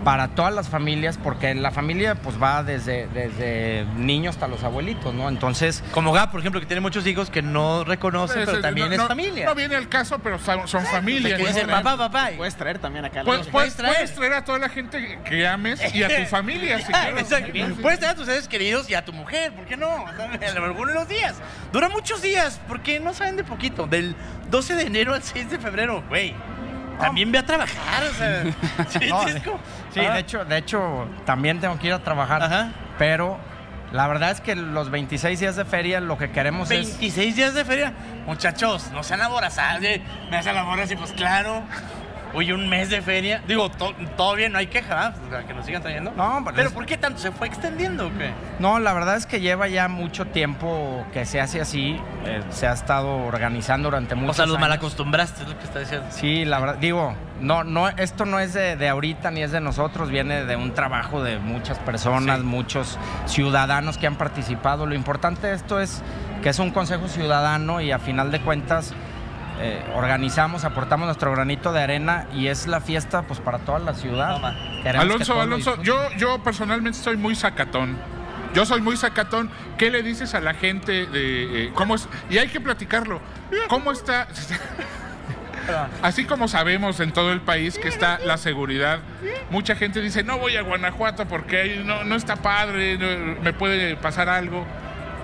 S7: para todas las familias, porque la familia pues va desde, desde niños hasta los abuelitos, ¿no? Entonces,
S1: Como Gab, por ejemplo, que tiene muchos hijos que no reconoce, pero también
S2: no-
S1: es
S2: no-
S1: familia.
S2: No viene el caso, pero son, son familia.
S1: que
S2: ¿no?
S1: dicen papá, papá. y-
S8: Puedes traer también acá.
S2: Puedes, puedes-
S1: traer.
S2: puedes traer a toda la gente que ames y a tu familia. si quieres.
S1: Puedes traer a tus seres queridos y a tu mujer, ¿por qué no? Algunos de los días. Dura muchos días, porque no saben de poquito. Del 12 de enero al 6 de febrero, güey. También ve a trabajar, o sea. Sí,
S7: No, sí,
S1: Ah.
S7: de hecho, de hecho también tengo que ir a trabajar,
S1: Ajá.
S7: pero la verdad es que los 26 días de feria lo que queremos es
S1: 26 días de feria. Muchachos, no sean aborazados. eh. Me hacen la morra así, pues claro. Oye, un mes de feria. Digo, to- todo bien, no hay queja, que nos sigan trayendo.
S7: No, pero
S1: pero
S7: es-
S1: ¿por qué tanto? ¿Se fue extendiendo o qué?
S7: No, la verdad es que lleva ya mucho tiempo que se hace así. eh, se ha estado organizando durante muchos
S1: O sea, los
S7: años.
S1: malacostumbraste, es lo que está diciendo.
S7: Sí, la verdad, digo, no, no, esto no es de, de ahorita ni es de nosotros, viene de un trabajo de muchas personas,
S1: Sí.
S7: muchos ciudadanos que han participado. Lo importante de esto es que es un consejo ciudadano y a final de cuentas eh, organizamos, aportamos nuestro granito de arena y es la fiesta pues para toda la ciudad.
S2: Alonso, Alonso, yo, yo personalmente soy muy sacatón. Yo soy muy sacatón. ¿Qué le dices a la gente de eh, cómo es? Y hay que platicarlo. ¿Cómo está? Así como sabemos en todo el país que está la seguridad, mucha gente dice no voy a Guanajuato porque ahí no, no está padre, no- me puede pasar algo.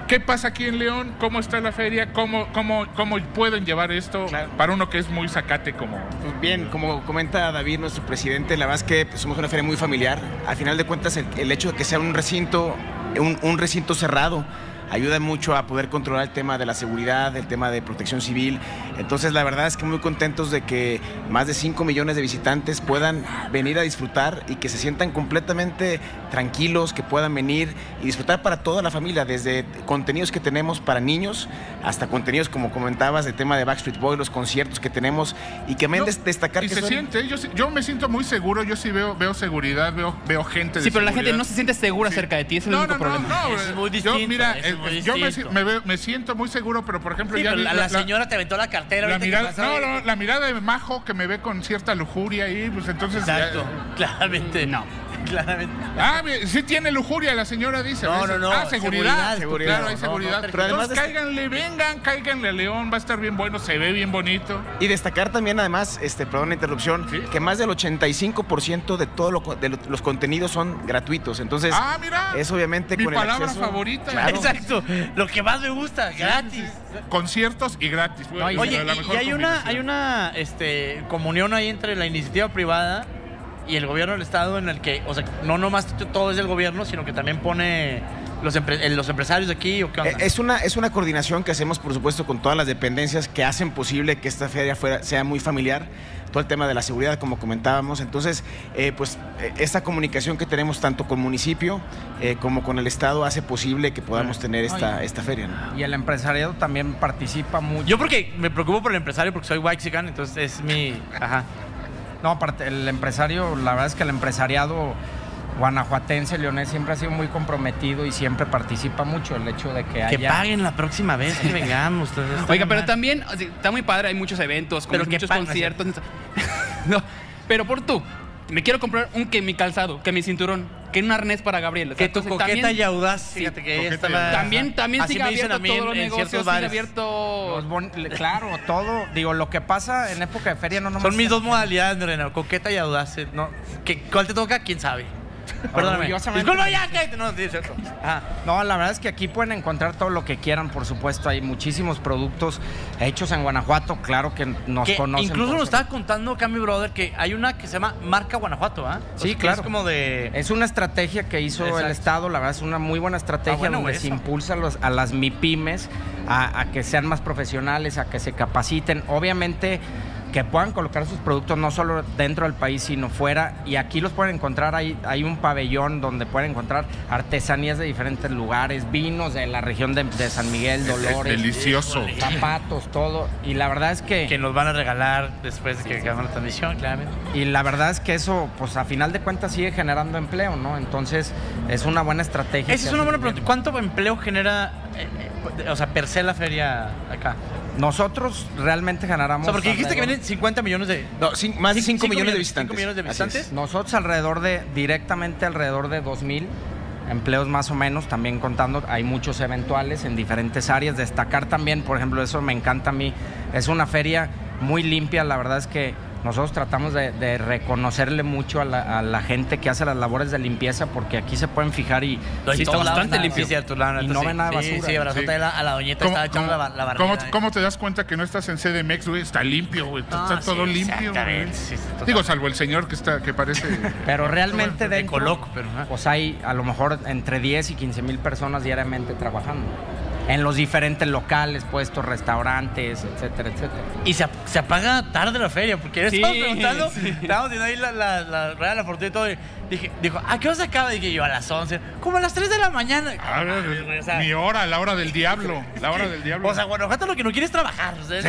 S2: ¿Qué pasa aquí en León? ¿Cómo está la feria? ¿Cómo, cómo, cómo pueden llevar esto
S8: Claro.
S2: para uno que es muy zacate como...
S8: Pues bien, como comenta David, nuestro presidente, la verdad es que pues, somos una feria muy familiar. Al final de cuentas, el, el hecho de que sea un recinto, un, un recinto cerrado, ayuda mucho a poder controlar el tema de la seguridad, el tema de protección civil. Entonces, la verdad es que muy contentos de que más de 5 millones de visitantes puedan venir a disfrutar y que se sientan completamente tranquilos, que puedan venir y disfrutar para toda la familia, desde contenidos que tenemos para niños hasta contenidos, como comentabas, el tema de Backstreet Boys, los conciertos que tenemos y que me
S2: No,
S8: des- destacar
S2: y
S8: que
S2: se
S8: son-
S2: siente, yo, yo me siento muy seguro, yo sí veo, veo seguridad, veo, veo gente de
S3: Sí, pero la gente no se siente segura
S2: Sí.
S3: cerca de ti, ese es el
S2: no,
S3: único
S2: no,
S3: problema.
S2: No, no,
S1: es muy
S2: yo,
S1: distinto,
S2: mira,
S1: es muy
S2: yo me, me veo- me siento muy seguro, pero por ejemplo,
S1: Sí,
S2: ya
S1: pero la, la señora te aventó la cartera.
S2: la mirada,
S1: pasó
S2: no, no, la mirada de Majo que me ve con cierta lujuria ahí, pues entonces. ya-
S1: Exacto, claramente.
S3: No.
S1: Claramente.
S2: ah, bien, sí tiene lujuria, la señora dice.
S1: No, no, no,
S2: Ah, seguridad.
S1: seguridad,
S2: Claro, hay
S1: no,
S2: seguridad.
S1: no,
S8: pero además
S2: Entonces,
S8: de-
S2: cáiganle, vengan, cáiganle a León, va a estar bien bueno, se ve bien bonito.
S8: Y destacar también, además, este, perdón la interrupción,
S2: Sí.
S8: que más del 85% de todos de los contenidos son gratuitos. Entonces,
S2: Ah, mira.
S8: es obviamente
S2: Mi
S8: con el
S2: palabra
S8: acceso-
S2: favorita.
S8: Claro.
S1: Exacto. Lo que más me gusta, gratis.
S2: Conciertos y gratis.
S7: No, y-
S1: Oye, y, hay una, hay una este, comunión ahí entre la iniciativa privada y el gobierno del Estado en el que, o sea, no nomás todo es del gobierno, sino que también pone los, empre- eh, los empresarios de aquí o qué onda.
S8: Eh, Es una, es una coordinación que hacemos, por supuesto, con todas las dependencias que hacen posible que esta feria fuera, sea muy familiar. Todo el tema de la seguridad, como comentábamos. Entonces, eh, pues, esta comunicación que tenemos tanto con municipio eh, como con el Estado hace posible que podamos tener esta,
S7: Oye.
S8: esta feria. ¿no?
S7: Y el empresariado también participa mucho.
S1: Yo porque me preocupo por el empresario porque soy Waxican, entonces es mi... Ajá.
S7: No, aparte, el empresario, la verdad es que el empresariado guanajuatense, leonés, siempre ha sido muy comprometido y siempre participa mucho. El hecho de que
S1: Que
S7: haya...
S1: paguen la próxima vez que vengamos.
S3: Oiga, pero
S1: mal.
S3: también está muy padre, hay muchos eventos, con
S1: Pero que
S3: muchos conciertos. No, pero por tú, me quiero comprar un que mi calzado, que mi cinturón, que un arnés para Gabriel. O sea,
S1: Que tu
S3: entonces,
S1: coqueta
S3: también-
S1: y audaz, fíjate que ella está la-.
S3: También, también
S1: Así
S3: sigue
S1: me dicen
S3: abierto
S1: a mí
S3: todos los
S1: en
S3: negocios,
S1: ciertos
S3: sigue
S1: bares.
S3: abierto...
S7: Los bon- le- claro, todo. Digo, lo que pasa en época de feria no nomás.
S1: Son mis dos modalidades, Moreno, coqueta y audaz. eh, ¿no? ¿Qué- ¿Cuál te toca? ¿Quién sabe? Perdóname. Disculpa ya, que... No, sí, es cierto. Ajá.
S7: No, la verdad es que aquí pueden encontrar todo lo que quieran, por supuesto. Hay muchísimos productos hechos en Guanajuato, claro que nos
S1: Que
S7: conocen.
S1: incluso nos estaba contando acá mi brother que hay una que se llama Marca Guanajuato, ¿ah?
S7: Sí, claro.
S1: Es como de...
S7: Es una estrategia que hizo
S1: Exacto.
S7: el Estado, la verdad es una muy buena estrategia
S1: Ah, bueno,
S7: donde
S1: eso.
S7: se impulsa a, los- a las MIPIMES a, a que sean más profesionales, a que se capaciten. Obviamente que puedan colocar sus productos no solo dentro del país, sino fuera. Y aquí los pueden encontrar, hay, hay un pabellón donde pueden encontrar artesanías de diferentes lugares, vinos de la región de, de San Miguel, Dolores,
S2: Delicioso.
S7: zapatos, todo. Y la verdad es que...
S1: Que nos van a regalar después de que acabemos la transmisión, claramente.
S7: Y la verdad es que eso, pues a final de cuentas sigue generando empleo, ¿no? Entonces es una buena estrategia.
S1: Esa es una buena pregunta. ¿Cuánto empleo genera, eh, eh, o sea, per se la feria acá?
S7: Nosotros realmente
S1: O
S7: generamos.
S1: sea, porque dijiste que vienen 50 millones de...
S8: No, más de 5
S1: Cinco
S8: millones de
S1: millones-
S8: visitantes.
S1: cinco millones de visitantes.
S7: Nosotros alrededor de, directamente alrededor de 2.000 empleos más o menos, también contando, hay muchos eventuales en diferentes áreas. Destacar también, por ejemplo, eso me encanta a mí, es una feria muy limpia, la verdad es que nosotros tratamos de, de reconocerle mucho a la, a la gente que hace las labores de limpieza, porque aquí se pueden fijar y...
S1: No,
S3: Sí, está bastante
S7: Y no ven nada basura.
S1: Sí,
S2: Sí.
S1: a la, a la doñita
S2: ¿Cómo,
S1: estaba echando la, la
S2: cómo- te das cuenta que no estás en CDMX, güey? Está limpio, güey. Está,
S1: Ah,
S2: todo limpio,
S1: total.
S2: Digo, salvo el señor que está que parece.
S7: Pero realmente
S1: de coloco, pero,
S7: pues hay a lo mejor entre 10 y 15 mil personas diariamente trabajando. En los diferentes locales, puestos, restaurantes, etcétera, etcétera.
S1: Y se, ap- se apaga tarde la feria, porque yo
S3: Sí,
S1: estaba preguntando,
S3: sí.
S1: estábamos viendo ahí la, la, la de la fortuna y todo, y dije, dijo, ¿a qué hora se acaba? Dije yo, a las 11, como a las 3 de la mañana.
S2: A ver,
S1: Madre, güey, o sea,
S2: mi hora, la hora del diablo. La hora del diablo.
S1: O sea, Guanajuato lo que no quiere es trabajar. O sea, a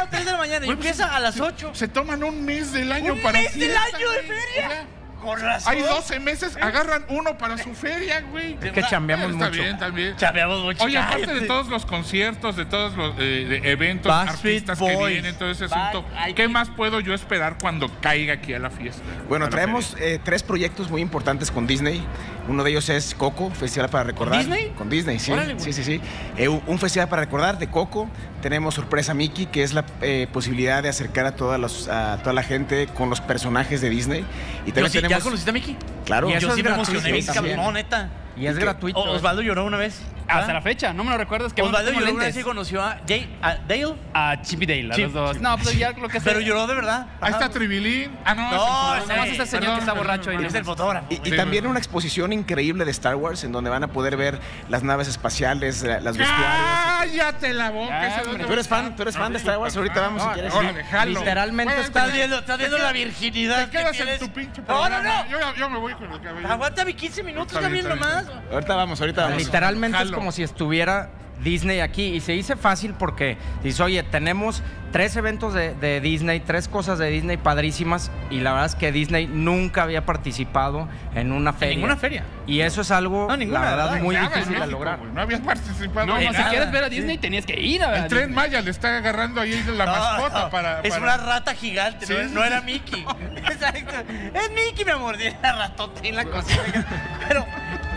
S1: las 3 de la mañana y
S2: pues,
S1: empieza a las 8.
S2: Se toman un mes del año
S1: ¡Un
S2: para
S1: mes del año de feria! Con razón.
S2: Hay 12 meses, agarran uno para su feria, güey.
S7: Es que chambeamos
S2: Está
S7: mucho.
S2: bien, también.
S1: Chapeamos mucho.
S2: Oye, aparte
S1: cállate.
S2: de todos los conciertos, de todos los eh, de eventos, artistas que vienen, todo ese
S1: Back-
S2: asunto, ¿qué más puedo yo esperar cuando caiga aquí a la fiesta?
S8: Bueno, traemos eh, tres proyectos muy importantes con Disney. Uno de ellos es Coco, Festival para Recordar.
S1: Disney?
S8: Con Disney, sí.
S1: Órale,
S8: sí, sí, sí. Eh, un festival para recordar de Coco. Tenemos Sorpresa Mickey, que es la eh, posibilidad de acercar a, todas los- a toda la gente con los personajes de Disney. Y
S1: Yo
S8: también
S1: sí, ¿Ya conociste a Mickey?
S8: Claro.
S7: Y
S1: Yo sí me emocioné,
S7: también.
S1: cabrón, no, neta.
S7: Y es
S8: que-
S7: gratuito.
S1: O- Osvaldo lloró una vez.
S3: Hasta la fecha, no me lo recuerdas que
S1: Osvaldo lloró una vez y conoció a, Jay- a Dale,
S3: A Chippy Dale, a
S1: Chip-
S3: los dos. No, pues ya lo que sea.
S1: pero lloró de verdad.
S2: Ahí está Tribilín. Ah, no,
S1: No,
S2: es el
S1: ese-
S3: nomás ese señor que está borracho ahí.
S1: el fotógrafo.
S8: Y, y
S2: Sí,
S8: también una exposición increíble de Star Wars en donde van a poder ver las naves espaciales, la- las vestuarios.
S2: Cállate la boca.
S3: Ya,
S2: ese
S3: hombre.
S2: no-
S8: ¿Tú eres fan? ¿Tú eres fan de Star Wars? Ahorita vamos si quieres.
S2: Órale, jalo.
S7: Literalmente
S2: Bueno,
S7: está
S1: Estás viendo, estás viendo la virginidad
S2: Te
S1: que
S2: quedas en
S1: tienes.
S2: tu pinche
S1: No, no,
S2: programa.
S1: no.
S2: Yo, me voy con el cabello.
S1: Aguántame 15 minutos
S2: Está bien,
S1: también
S2: está
S1: nomás.
S8: Ahorita vamos, ahorita vamos.
S7: Literalmente es como si estuviera Disney aquí y se dice fácil porque dice, oye, tenemos tres eventos de, de Disney, tres cosas de Disney padrísimas y la verdad es que Disney nunca había participado en una feria.
S1: ninguna feria.
S7: Y eso es algo,
S1: No, ninguna,
S7: la verdad,
S1: ¿verdad?
S7: muy
S2: en
S7: difícil de lograr.
S2: No había participado
S3: No,
S2: en
S3: no, si quieres ver a Disney tenías que ir a ver.
S2: El tren. Maya le está agarrando ahí la
S1: No,
S2: mascota
S1: no,
S2: para,
S1: Es una rata gigante,
S2: Sí,
S1: no,
S2: sí,
S1: era. Mickey. Exacto. Es Mickey, mi amor. Tiene la ratota en la cocina. Pero,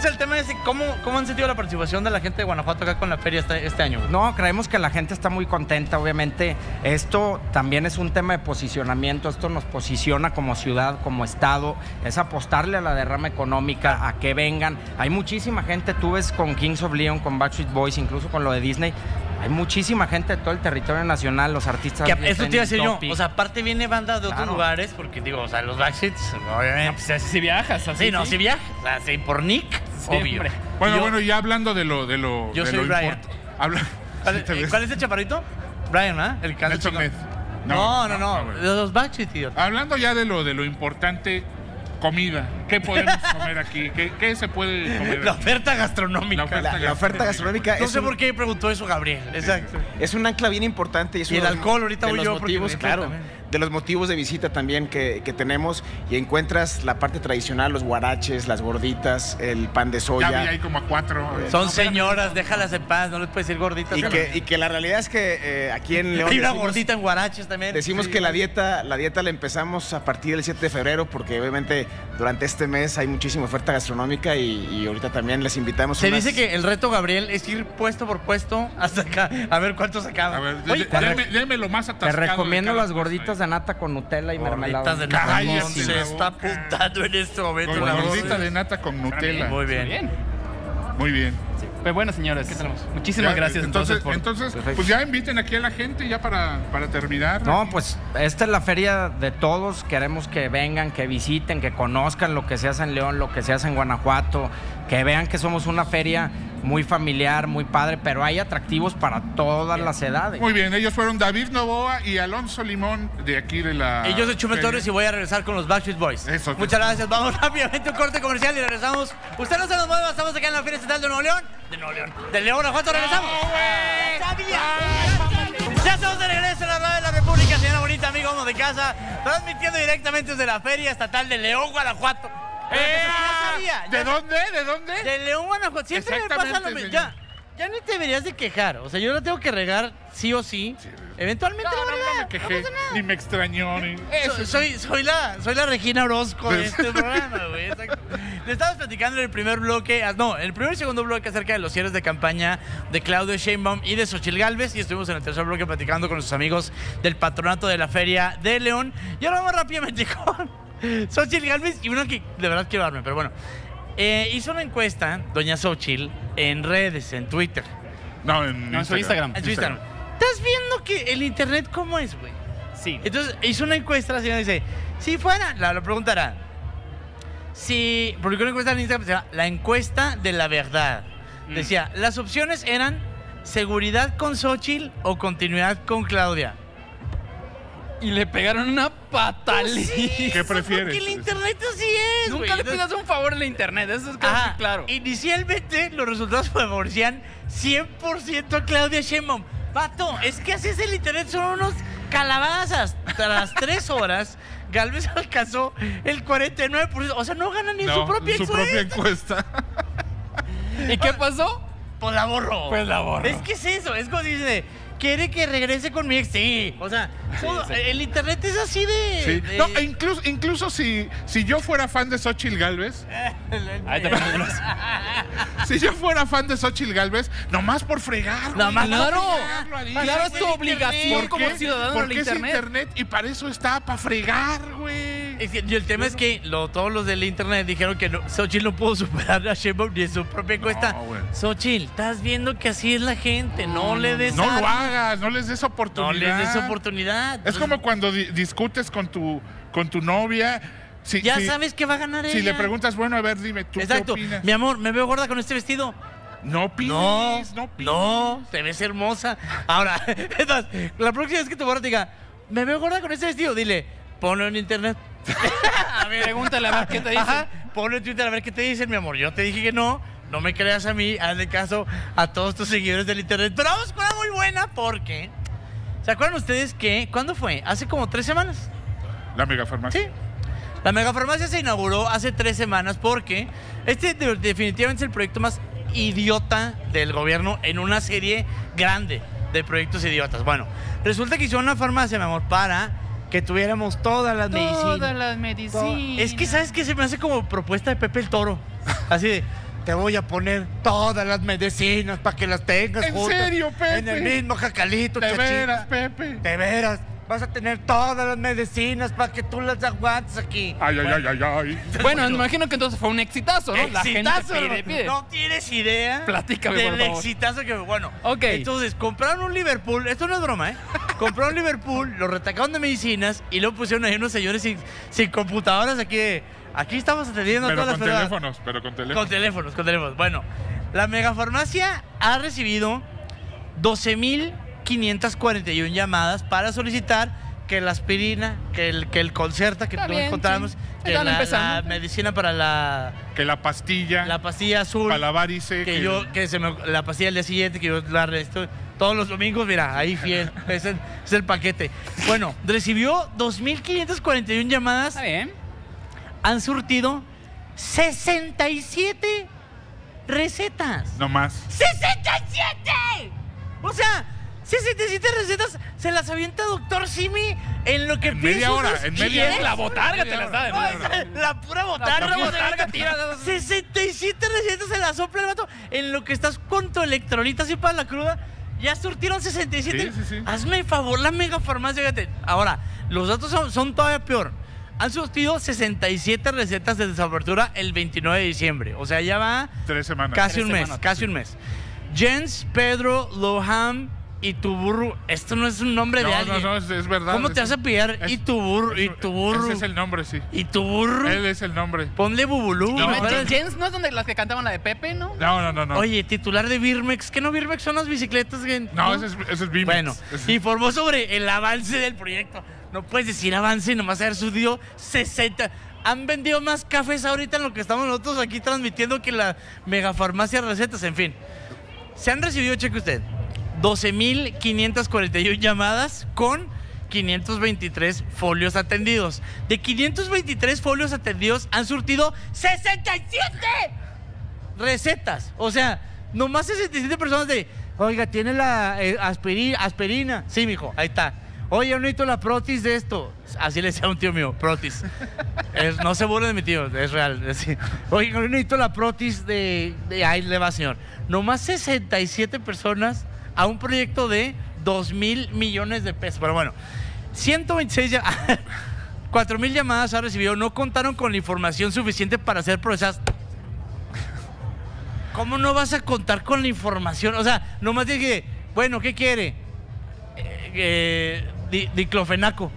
S1: sea, el tema es ¿cómo, cómo han sentido la participación de la gente de Guanajuato acá con la feria este, este año?
S7: No, creemos que la gente está muy contenta, obviamente. Esto también es un tema de posicionamiento, esto nos posiciona como ciudad, como estado, es apostarle a la derrama económica, a que vengan. Hay muchísima gente, tú ves con Kings of Leon, con Backstreet Boys, incluso con lo de Disney, hay muchísima gente de todo el territorio nacional, los artistas...
S1: Que eso te iba a decir yo. O sea, aparte viene banda de otros
S7: Claro.
S1: lugares, porque digo, o sea, los Backstreets,
S3: No,
S1: obviamente.
S3: pues si viajas así.
S1: sí, no, si viajas. O sea, sí, por Nick, obvio.
S2: Bueno,
S1: Yo-
S2: bueno, ya hablando de lo de lo
S1: Yo
S2: de
S1: soy
S2: lo
S1: Brian.
S2: import- Habla...
S1: ¿Cuál,
S2: Sí, te ves.
S1: cuál es el chaparrito? Brian, ¿ah? El que hace
S2: Nelson
S1: chico.
S2: Ned.
S1: No, no, no.
S2: güey.
S1: los Backstreet, tío.
S2: Hablando ya de lo de lo importante, comida. ¿Qué podemos comer aquí? ¿Qué, qué se puede comer?
S1: La
S2: aquí?
S1: oferta gastronómica.
S2: La oferta
S8: La, la oferta gastronómica
S1: No sé
S8: un,
S1: por qué preguntó eso Gabriel. Exacto.
S8: es un ancla bien importante. Y, es
S1: Y el alcohol, ahorita
S8: de
S1: voy
S8: los
S1: yo porque
S8: motivos, claro,
S1: también.
S8: de los motivos de visita también que, que tenemos. Y encuentras la parte tradicional, los guaraches, las gorditas, el pan de
S2: Ya
S8: soya.
S2: vi ahí como a cuatro.
S1: Son señoras, déjalas en paz, no les puedes decir gorditas.
S8: Y que, y que la realidad es que eh, aquí en León
S1: Hay una
S8: decimos-
S1: gordita en Guaraches también.
S8: Decimos
S1: Sí.
S8: que la dieta, la dieta la empezamos a partir del 7 de febrero porque obviamente durante este mes hay muchísima oferta gastronómica y, y ahorita también les invitamos.
S1: Se
S8: unas-
S1: dice que el reto, Gabriel, es ir puesto por puesto hasta acá, a ver cuántos acaba.
S2: A ver,
S1: Oye,
S2: dé- deme, deme lo más
S7: Te
S2: atascado. de
S7: recomiendo las gorditas de nata con Nutella y mermelada.
S1: gorditas de nata. Se está apuntando en este momento.
S2: Gordita de nata con Nutella.
S1: Muy bien.
S3: Bien.
S2: Muy bien.
S3: Pues bueno, señores. Muchísimas
S2: Ya,
S3: gracias
S2: entonces,
S3: entonces, por...
S2: entonces
S7: Perfecto.
S2: pues ya inviten aquí a la gente ya para, para terminar.
S7: No, pues esta es la feria de todos. Queremos que vengan, que visiten, que conozcan lo que se hace en León, lo que se hace en Guanajuato, que vean que somos una feria muy familiar, muy padre, pero hay atractivos para todas las edades.
S2: Muy bien, ellos fueron David Novoa y Alonso Limón de aquí de la.
S1: Y yo soy Chumel
S2: feria.
S1: Torres y voy a regresar con los Backstreet Boys.
S2: Eso,
S1: Muchas gracias. Vamos rápidamente a un corte comercial y regresamos. Usted no se nos mueva, estamos acá en la Feria Estatal de Nuevo León. De Nuevo León. De León, Guanajuato, regresamos. ¡Sabía! Ya estamos de regreso en la radio de la República, señora bonita, amigo, amo de casa, transmitiendo directamente desde la Feria Estatal de León, Guanajuato. Sabía,
S2: ¿De dónde? ¿De dónde?
S1: De León, Guanajuato. Siempre me pasa lo mismo. Ya, ya ni te deberías de quejar. O sea, yo lo tengo que regar sí o sí. Eventualmente
S2: No, me quejé, ni me extrañó. Ni...
S1: So- soy, soy, la, soy la Regina Orozco de este programa, güey. exacto. Le estabas platicando en el primer bloque, ah, no, en el primer y segundo bloque acerca de los cierres de campaña de Claudio Sheinbaum y de Xochil Gálvez. Y estuvimos en el tercer bloque platicando con nuestros amigos del patronato de la Feria de León. Y ahora vamos rápidamente con Xochil Gálvez y uno que de verdad quiero darme, pero bueno. Eh, hizo una encuesta, doña Xochil, en redes, en Twitter.
S2: No, en,
S3: No, en su Instagram.
S1: En su Instagram. ¿Estás viendo que el internet cómo es, güey?
S3: Sí.
S1: Entonces hizo una encuesta, la señora dice, si fuera, la, la pregunta era, si, publicó una encuesta en Instagram, se llama La encuesta de la verdad.
S3: Mm.
S1: Decía, las opciones eran seguridad con Xochitl o continuidad con Claudia.
S3: Y le pegaron una patalita.
S2: ¿Qué prefieres?
S1: Porque el internet así es, güey.
S3: Nunca le
S1: Entonces-
S3: pidas un favor en la internet, eso es casi claro.
S1: Inicialmente los resultados favorecían 100% a Claudia Sheinbaum. Pato, es que así es el internet, son unos calabazas. Tras tres horas, Galvez alcanzó el 49%. O sea, no gana ni en
S2: No,
S1: su propia
S2: su
S1: encuesta.
S2: propia encuesta.
S3: ¿Y qué pasó?
S1: Pues la borró.
S3: Pues la borró.
S1: Es que es eso, es como dice, ¿quiere que regrese con mi ex? Sí. O sea, todo-
S3: sí.
S1: el internet es así de...
S2: Sí.
S1: de-
S2: No, e incluso, incluso si, si yo fuera fan de Xochitl Galvez,
S3: Ahí te
S2: si yo fuera fan de Xochitl Galvez, nomás por fregar.
S1: Nomás por
S3: Claro,
S2: fregarlo ahí.
S3: claro, es tu
S1: el
S3: obligación
S2: ¿Por
S3: como ciudadano
S2: Porque
S3: del
S2: es
S3: internet.
S2: internet y para eso está, para fregar, güey.
S1: Es que- y el tema es que lo- todos los del internet dijeron que no, Xochitl no pudo superar a Sheinbaum ni en su propia encuesta.
S2: No, güey.
S1: Xochitl, estás viendo que así es la gente, no, le des
S2: No lo
S1: armas,
S2: hagas, no les des
S1: No
S2: oportunidad.
S1: les des oportunidad.
S2: Es como cuando di- discutes con tu, con tu novia. Si,
S1: Ya
S2: si-
S1: sabes que va a ganar
S2: Si
S1: ella.
S2: le preguntas, bueno, a ver, dime, ¿tú
S1: Exacto.
S2: qué opinas?
S1: Mi amor, me veo gorda con este vestido.
S2: No opines,
S1: No,
S2: no opines.
S1: no, te ves hermosa. Ahora, la próxima vez que tu te diga, me veo gorda con este vestido, dile, ponlo en internet. a ver,
S3: Pregúntale a ver qué te dicen.
S1: Ajá, ponlo en Twitter a ver qué te dicen, mi amor. Yo te dije que no, no me creas a mí, hazle caso a todos tus seguidores del internet. Pero vamos con una muy buena porque, ¿se acuerdan ustedes que, ¿cuándo fue? Hace como tres semanas.
S2: La megafarmacia.
S1: Sí. La megafarmacia se inauguró hace tres semanas porque este de- definitivamente es el proyecto más idiota del gobierno en una serie grande de proyectos idiotas. Bueno, resulta que hicieron una farmacia, mi amor, para que tuviéramos todas las medicinas.
S3: Todas las medicinas.
S1: Es que, ¿sabes qué? Se me hace como propuesta de Pepe el Toro. Así de, te voy a poner todas las medicinas para que las tengas
S2: ¿En
S1: juntas
S2: serio, Pepe?
S1: En el mismo jacalito,
S2: De
S1: chachita.
S2: veras, Pepe.
S1: De veras, vas a tener todas las medicinas para que tú las aguantes aquí.
S2: Ay, ay, ay, ay, ay.
S3: Bueno, me imagino que entonces fue un exitazo, ¿no? La gente
S1: Exitazo,
S3: pide,
S1: hermano.
S3: pide.
S1: No tienes idea
S3: Platícame,
S1: del
S3: por favor.
S1: exitazo que bueno.
S3: Ok.
S1: Entonces, compraron un Liverpool, esto no es broma, ¿eh? compraron un Liverpool, lo retacaron de medicinas y luego pusieron ahí unos señores sin, sin computadoras aquí de, Aquí estamos atendiendo a
S2: Pero
S1: todas
S2: con
S1: las personas.
S2: teléfonos, pero con teléfonos.
S1: Con teléfonos, con teléfonos. Bueno, la megafarmacia ha recibido 12.541 llamadas para solicitar que la aspirina, que el, que el concerta que
S3: bien,
S1: encontramos,
S3: sí.
S1: que la medicina para la,
S2: Que la pastilla,
S1: la pastilla azul.
S2: para la varice,
S1: que, yo, que se me, la pastilla del día siguiente, que yo la resto todos los domingos, mira, ahí fiel, es el, es el paquete. Bueno, recibió 2.541 llamadas,
S3: Está bien.
S1: han surtido 67 recetas.
S2: no más.
S1: ¡67! O sea, 67 recetas se las avienta Doctor Simi en lo que
S2: En
S1: pide
S2: media hora, en media hora.
S3: La botarga te las da de.
S1: La pura botarga,
S3: La pura
S1: botarga.
S3: tira.
S1: 67 recetas se la sopla el vato. En lo que estás con tu electrolita así para la cruda, ya surtieron 67.
S2: Sí, sí, sí.
S1: Hazme favor, la mega farmacia, fíjate. Ahora, los datos son, son todavía peor. Han surtido 67 recetas de desapertura el 29 de diciembre. O sea, ya va
S2: Tres semanas.
S1: casi
S3: Tres
S1: un mes,
S3: semanas,
S1: casi un mes. Jens, Pedro, Loham y Tuburru. Esto no es un nombre de
S2: No, no,
S1: alguien.
S2: no, es, es verdad.
S1: ¿Cómo te vas a pillar
S2: es-
S1: Ituburru?
S2: es-
S1: Ituburru.
S2: Ese es el nombre, sí.
S1: Ituburru.
S2: Él es el nombre.
S1: Ponle Bubulú.
S3: No. Jens no es donde las que cantaban la de Pepe, ¿no?
S2: No, no, no, no.
S1: Oye, titular de Birmex. ¿Qué no Birmex son las bicicletas? que-
S2: no, ese es, ese es Bimex.
S1: Bueno,
S2: Ese-
S1: informó sobre el avance del proyecto. No puedes decir avance y nomás haber subido 60. Han vendido más cafés ahorita en lo que estamos nosotros aquí transmitiendo que la megafarmacia recetas, en fin. Se han recibido, cheque usted, 12.541 llamadas con 523 folios atendidos. De 523 folios atendidos han surtido 67 recetas. O sea, nomás 67 personas de, oiga, tiene la eh, aspiri- aspirina. Sí, mijo, ahí está. Oye, yo necesito la protis de esto. Así le decía un tío mío, protis. No se burle de mi tío, es real. es. Oye, yo necesito la protis de, de... Ahí le va, señor. Nomás 67 personas a un proyecto de 2 mil millones de pesos. Pero bueno, 126 ya... 4 mil llamadas ha recibido. No contaron con la información suficiente para ser procesadas. ¿Cómo no vas a contar con la información? O sea, nomás dije, bueno, ¿qué quiere? Eh, eh, di- diclofenaco.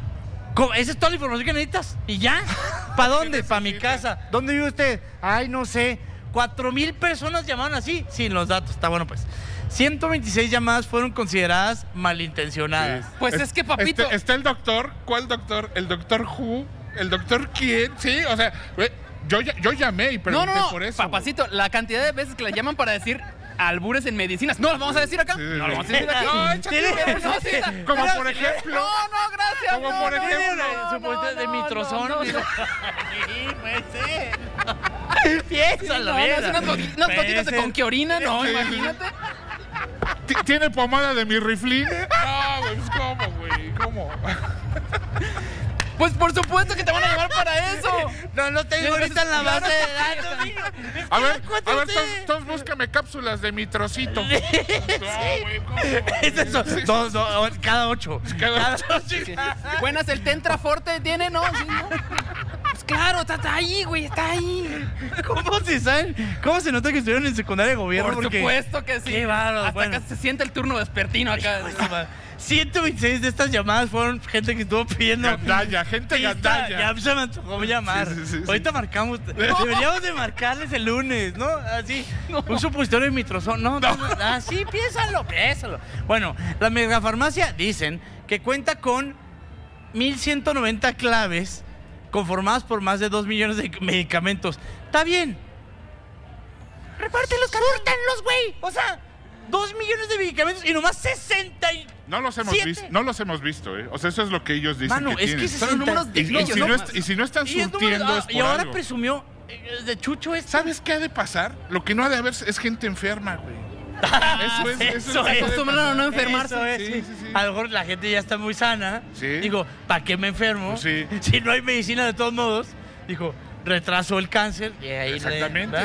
S1: ¿Cómo? Esa es toda la información que necesitas. ¿Y ya? ¿Para dónde? Para mi casa. ¿Dónde vive usted? Ay, no sé. Cuatro mil personas llamaron así, sin los datos. Está bueno, pues. 126 llamadas fueron consideradas malintencionadas.
S3: Pues es que, papito-
S2: Este- está el doctor. ¿Cuál doctor? ¿El doctor Who? ¿El doctor quién? Sí, o sea, yo, yo llamé y
S3: No,
S2: pregunté
S3: no, no,
S2: por eso.
S3: papacito, la cantidad de veces que la llaman para decir albures en medicinas. No, las vamos a decir acá.
S2: Sí, sí,
S3: no, las vamos a decir aquí.
S2: No, échate
S3: No, sí, está-
S2: Como por ejemplo.
S3: No, no, gracias.
S2: Como
S3: no,
S2: por
S3: no,
S2: ejemplo.
S3: no,
S1: Su puesto
S3: no,
S1: de
S3: no,
S1: mitrozón.
S3: no, no, no.
S1: Sí, puede ser.
S3: Sí,
S1: Piénsalo,
S3: no, no, unas, gotitas-
S1: Puede
S3: gotitas de
S1: ser.
S3: conquiorina, no,
S2: Sí.
S3: imagínate.
S2: Ti- ¿Tiene pomada de mi riflín? No, güey, pues ¿cómo, güey? ¿Cómo?
S3: Pues por supuesto que te van a llamar para eso.
S1: No, no tengo ahorita en la base de datos,
S2: A ver, a ver, entonces búscame cápsulas de mi trocito. No, güey, ¿cómo?
S1: Es eso. Dos, dos, cada ocho.
S2: Cada-
S1: ocho.
S3: Buenas, el Tentra Forte tiene, ¿no? Sí, ¿no? Pues claro, está, está ahí, güey, está ahí.
S1: ¿Cómo se saben? ¿Cómo se nota que estuvieron en secundaria de gobierno?
S3: Por
S1: Porque-
S3: supuesto que sí.
S1: Qué bárbaro,
S3: Hasta
S1: bueno.
S3: acá se siente el turno vespertino acá.
S1: 126 de estas llamadas fueron gente que estuvo pidiendo.
S2: Gandalla, gente
S1: pista.
S2: gandalla.
S1: Ya se me antojó llamar.
S2: Sí, sí, sí, sí.
S1: Ahorita marcamos. Deberíamos de marcarles el lunes, ¿no? Así. Un supositorio de mitrozón. No, no. Así, piénsalo, piénsalo. Bueno, la megafarmacia dicen que cuenta con 1190 claves conformadas por más de 2 millones de medicamentos. Está bien. Repártelos, los güey. O sea, 2 millones de medicamentos y nomás 60 y...
S2: No los hemos
S1: Siete.
S2: visto, no los hemos visto, ¿eh? O sea, eso es lo que ellos dicen
S1: Mano,
S2: que
S1: es que
S2: tienen.
S1: se
S3: Son números
S2: y, y
S3: dignos,
S2: si
S3: ¿no?
S2: no est- y si no están
S1: Y, es número-
S2: surtiendo
S1: ah,
S2: es por
S1: y ahora
S2: algo.
S1: presumió eh, de Chucho es
S2: ¿Sabes qué ha de pasar? Lo que no ha de haber es gente enferma, güey. Eso es, eso, es
S1: Eso
S2: que de
S3: a no enfermarse.
S1: Eso es.
S2: Sí, sí, sí.
S1: A lo mejor la gente ya está muy sana.
S2: Sí.
S1: Digo, ¿para qué me enfermo?
S2: Sí.
S1: Si no hay medicina de todos modos. Dijo, retraso el cáncer. Y ahí
S2: Exactamente,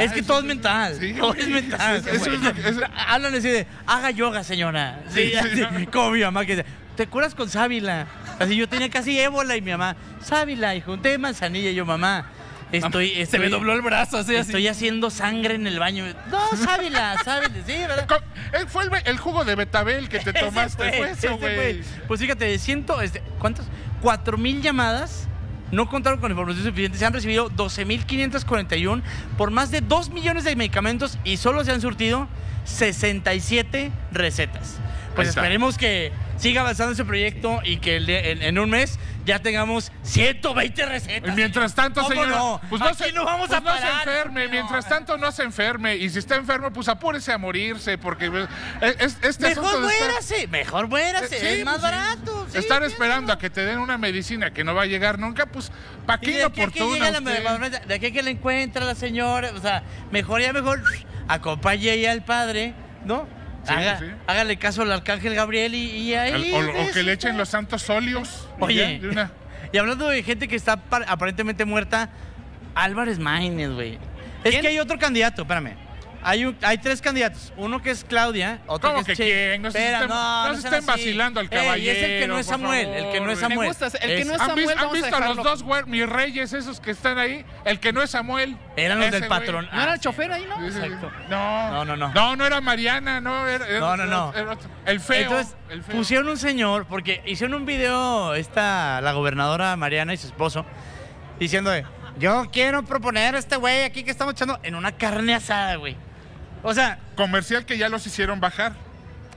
S1: es que todo es mental.
S2: sí,
S1: todo es mental.
S2: Eso- eso es lo que- eso-
S1: Hablan así de, haga yoga, señora. Sí,
S2: Sí, sí, no.
S1: como mi mamá que dice, te curas con sábila. Así yo tenía casi ébola y mi mamá, sábila, hijo, un té de manzanilla. Y yo, mamá, estoy,
S3: Se me dobló el brazo, así, así.
S1: estoy haciendo sangre en el baño. No, sábila, sábila. Sí, ¿verdad?
S2: Eh, Fue el, el jugo de betabel que te
S1: Ese
S2: tomaste, fue
S1: ese
S2: eso,
S1: fue.
S2: güey.
S1: Pues fíjate, de ciento, este, ¿cuántos? Cuatro mil llamadas. No contaron con información suficiente. Se han recibido 12.541 por más de 2 millones de medicamentos y solo se han surtido 67 recetas. Pues esperemos que siga avanzando ese proyecto y que el de- en, en un mes ya tengamos 120 recetas.
S2: Y mientras tanto,
S1: ¿Cómo
S2: señora,
S1: no?
S2: pues no,
S1: Aquí
S2: se,
S1: no vamos
S2: pues
S1: a
S2: no se
S1: parar.
S2: enferme.
S1: No.
S2: Mientras tanto, no se enferme. Y si está enfermo, pues apúrese a morirse. Porque eh, es- este
S1: Mejor
S2: de estar-
S1: muérase, mejor muérase,
S2: Eh, sí,
S1: es más
S2: pues sí.
S1: barato. sí,
S2: estar esperando a que te den una medicina que no va a llegar nunca, pues, ¿para qué
S1: de aquí a que
S2: inoportuna
S1: llegue la
S2: usted?
S1: de aquí que la encuentra la señora, o sea, mejor ya mejor acompañe ahí al padre, ¿no?
S2: Sí,
S1: Haga-
S2: sí.
S1: Hágale caso al arcángel Gabriel y, y ahí.
S2: O, que le echen los santos óleos. y
S1: Oye,
S2: una-
S1: y hablando de gente que está par- aparentemente muerta, Álvarez Maínez, güey. Es que hay otro candidato, espérame. Hay, un- hay tres candidatos. Uno que es Claudia, otro
S2: ¿Cómo
S1: que es
S2: que quién? No se
S1: Espera,
S2: estén- no se estén vacilando al
S1: Ey, y es el que no
S2: caballero,
S1: es Samuel, el que no es. Samuel.
S3: Me gusta, el que no es
S2: ¿Han,
S3: Samuel,
S2: han visto a los dos mis reyes esos que están ahí? El que no es Samuel.
S1: Eran los del patrón.
S3: ¿No era
S1: Ah,
S3: el chofer ahí, no?
S1: Exacto.
S2: No,
S1: No, no, no.
S2: No, no era Mariana, no. Era, era-
S1: No, no, no.
S2: el feo.
S1: Entonces,
S2: el feo.
S1: pusieron un señor, porque hicieron un video, esta, la gobernadora Mariana y su esposo, diciendo, yo quiero proponer a este güey aquí que estamos echando en una carne asada, güey. O sea,
S2: Comercial que ya los hicieron bajar.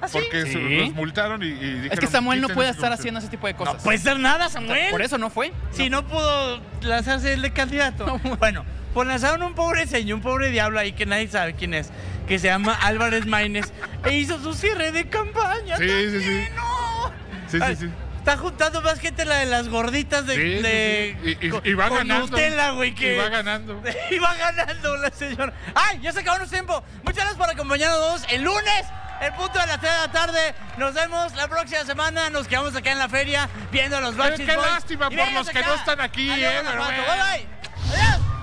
S1: ¿Ah, sí?
S2: Porque
S1: Sí.
S2: los multaron y, y dijeron,
S3: Es que Samuel no
S2: "Quiten
S3: puede estar
S2: comercial".
S3: haciendo ese tipo de
S1: no
S3: cosas.
S1: puede ser nada, Samuel.
S3: Por eso no fue.
S1: Si no pudo lanzarse el de candidato. bueno, pues lanzaron un pobre señor, un pobre diablo ahí que nadie sabe quién es, que se llama Álvarez Maínez, e hizo su cierre de campaña.
S2: Sí, sí, sí.
S1: también, ¡No!
S2: Sí, sí, sí.
S1: Está juntando más gente la de las gorditas de,
S2: Sí, sí,
S1: de-
S2: sí. Y- y-
S1: con-
S2: y va
S1: con
S2: ganando.
S1: Nutella, güey, que
S2: Y va ganando.
S1: y va ganando la señora. ¡Ay! Ya se acabó nuestro tiempo. Muchas gracias por acompañarnos el lunes. El punto de las 3 de la tarde. Nos vemos la próxima semana. Nos quedamos acá en la feria viendo a los Backstreet
S2: qué
S1: Boys.
S2: lástima por los que no están aquí,
S1: Adiós,
S2: eh, pero
S1: Guanajuato.
S2: bueno.
S1: Bye, bye.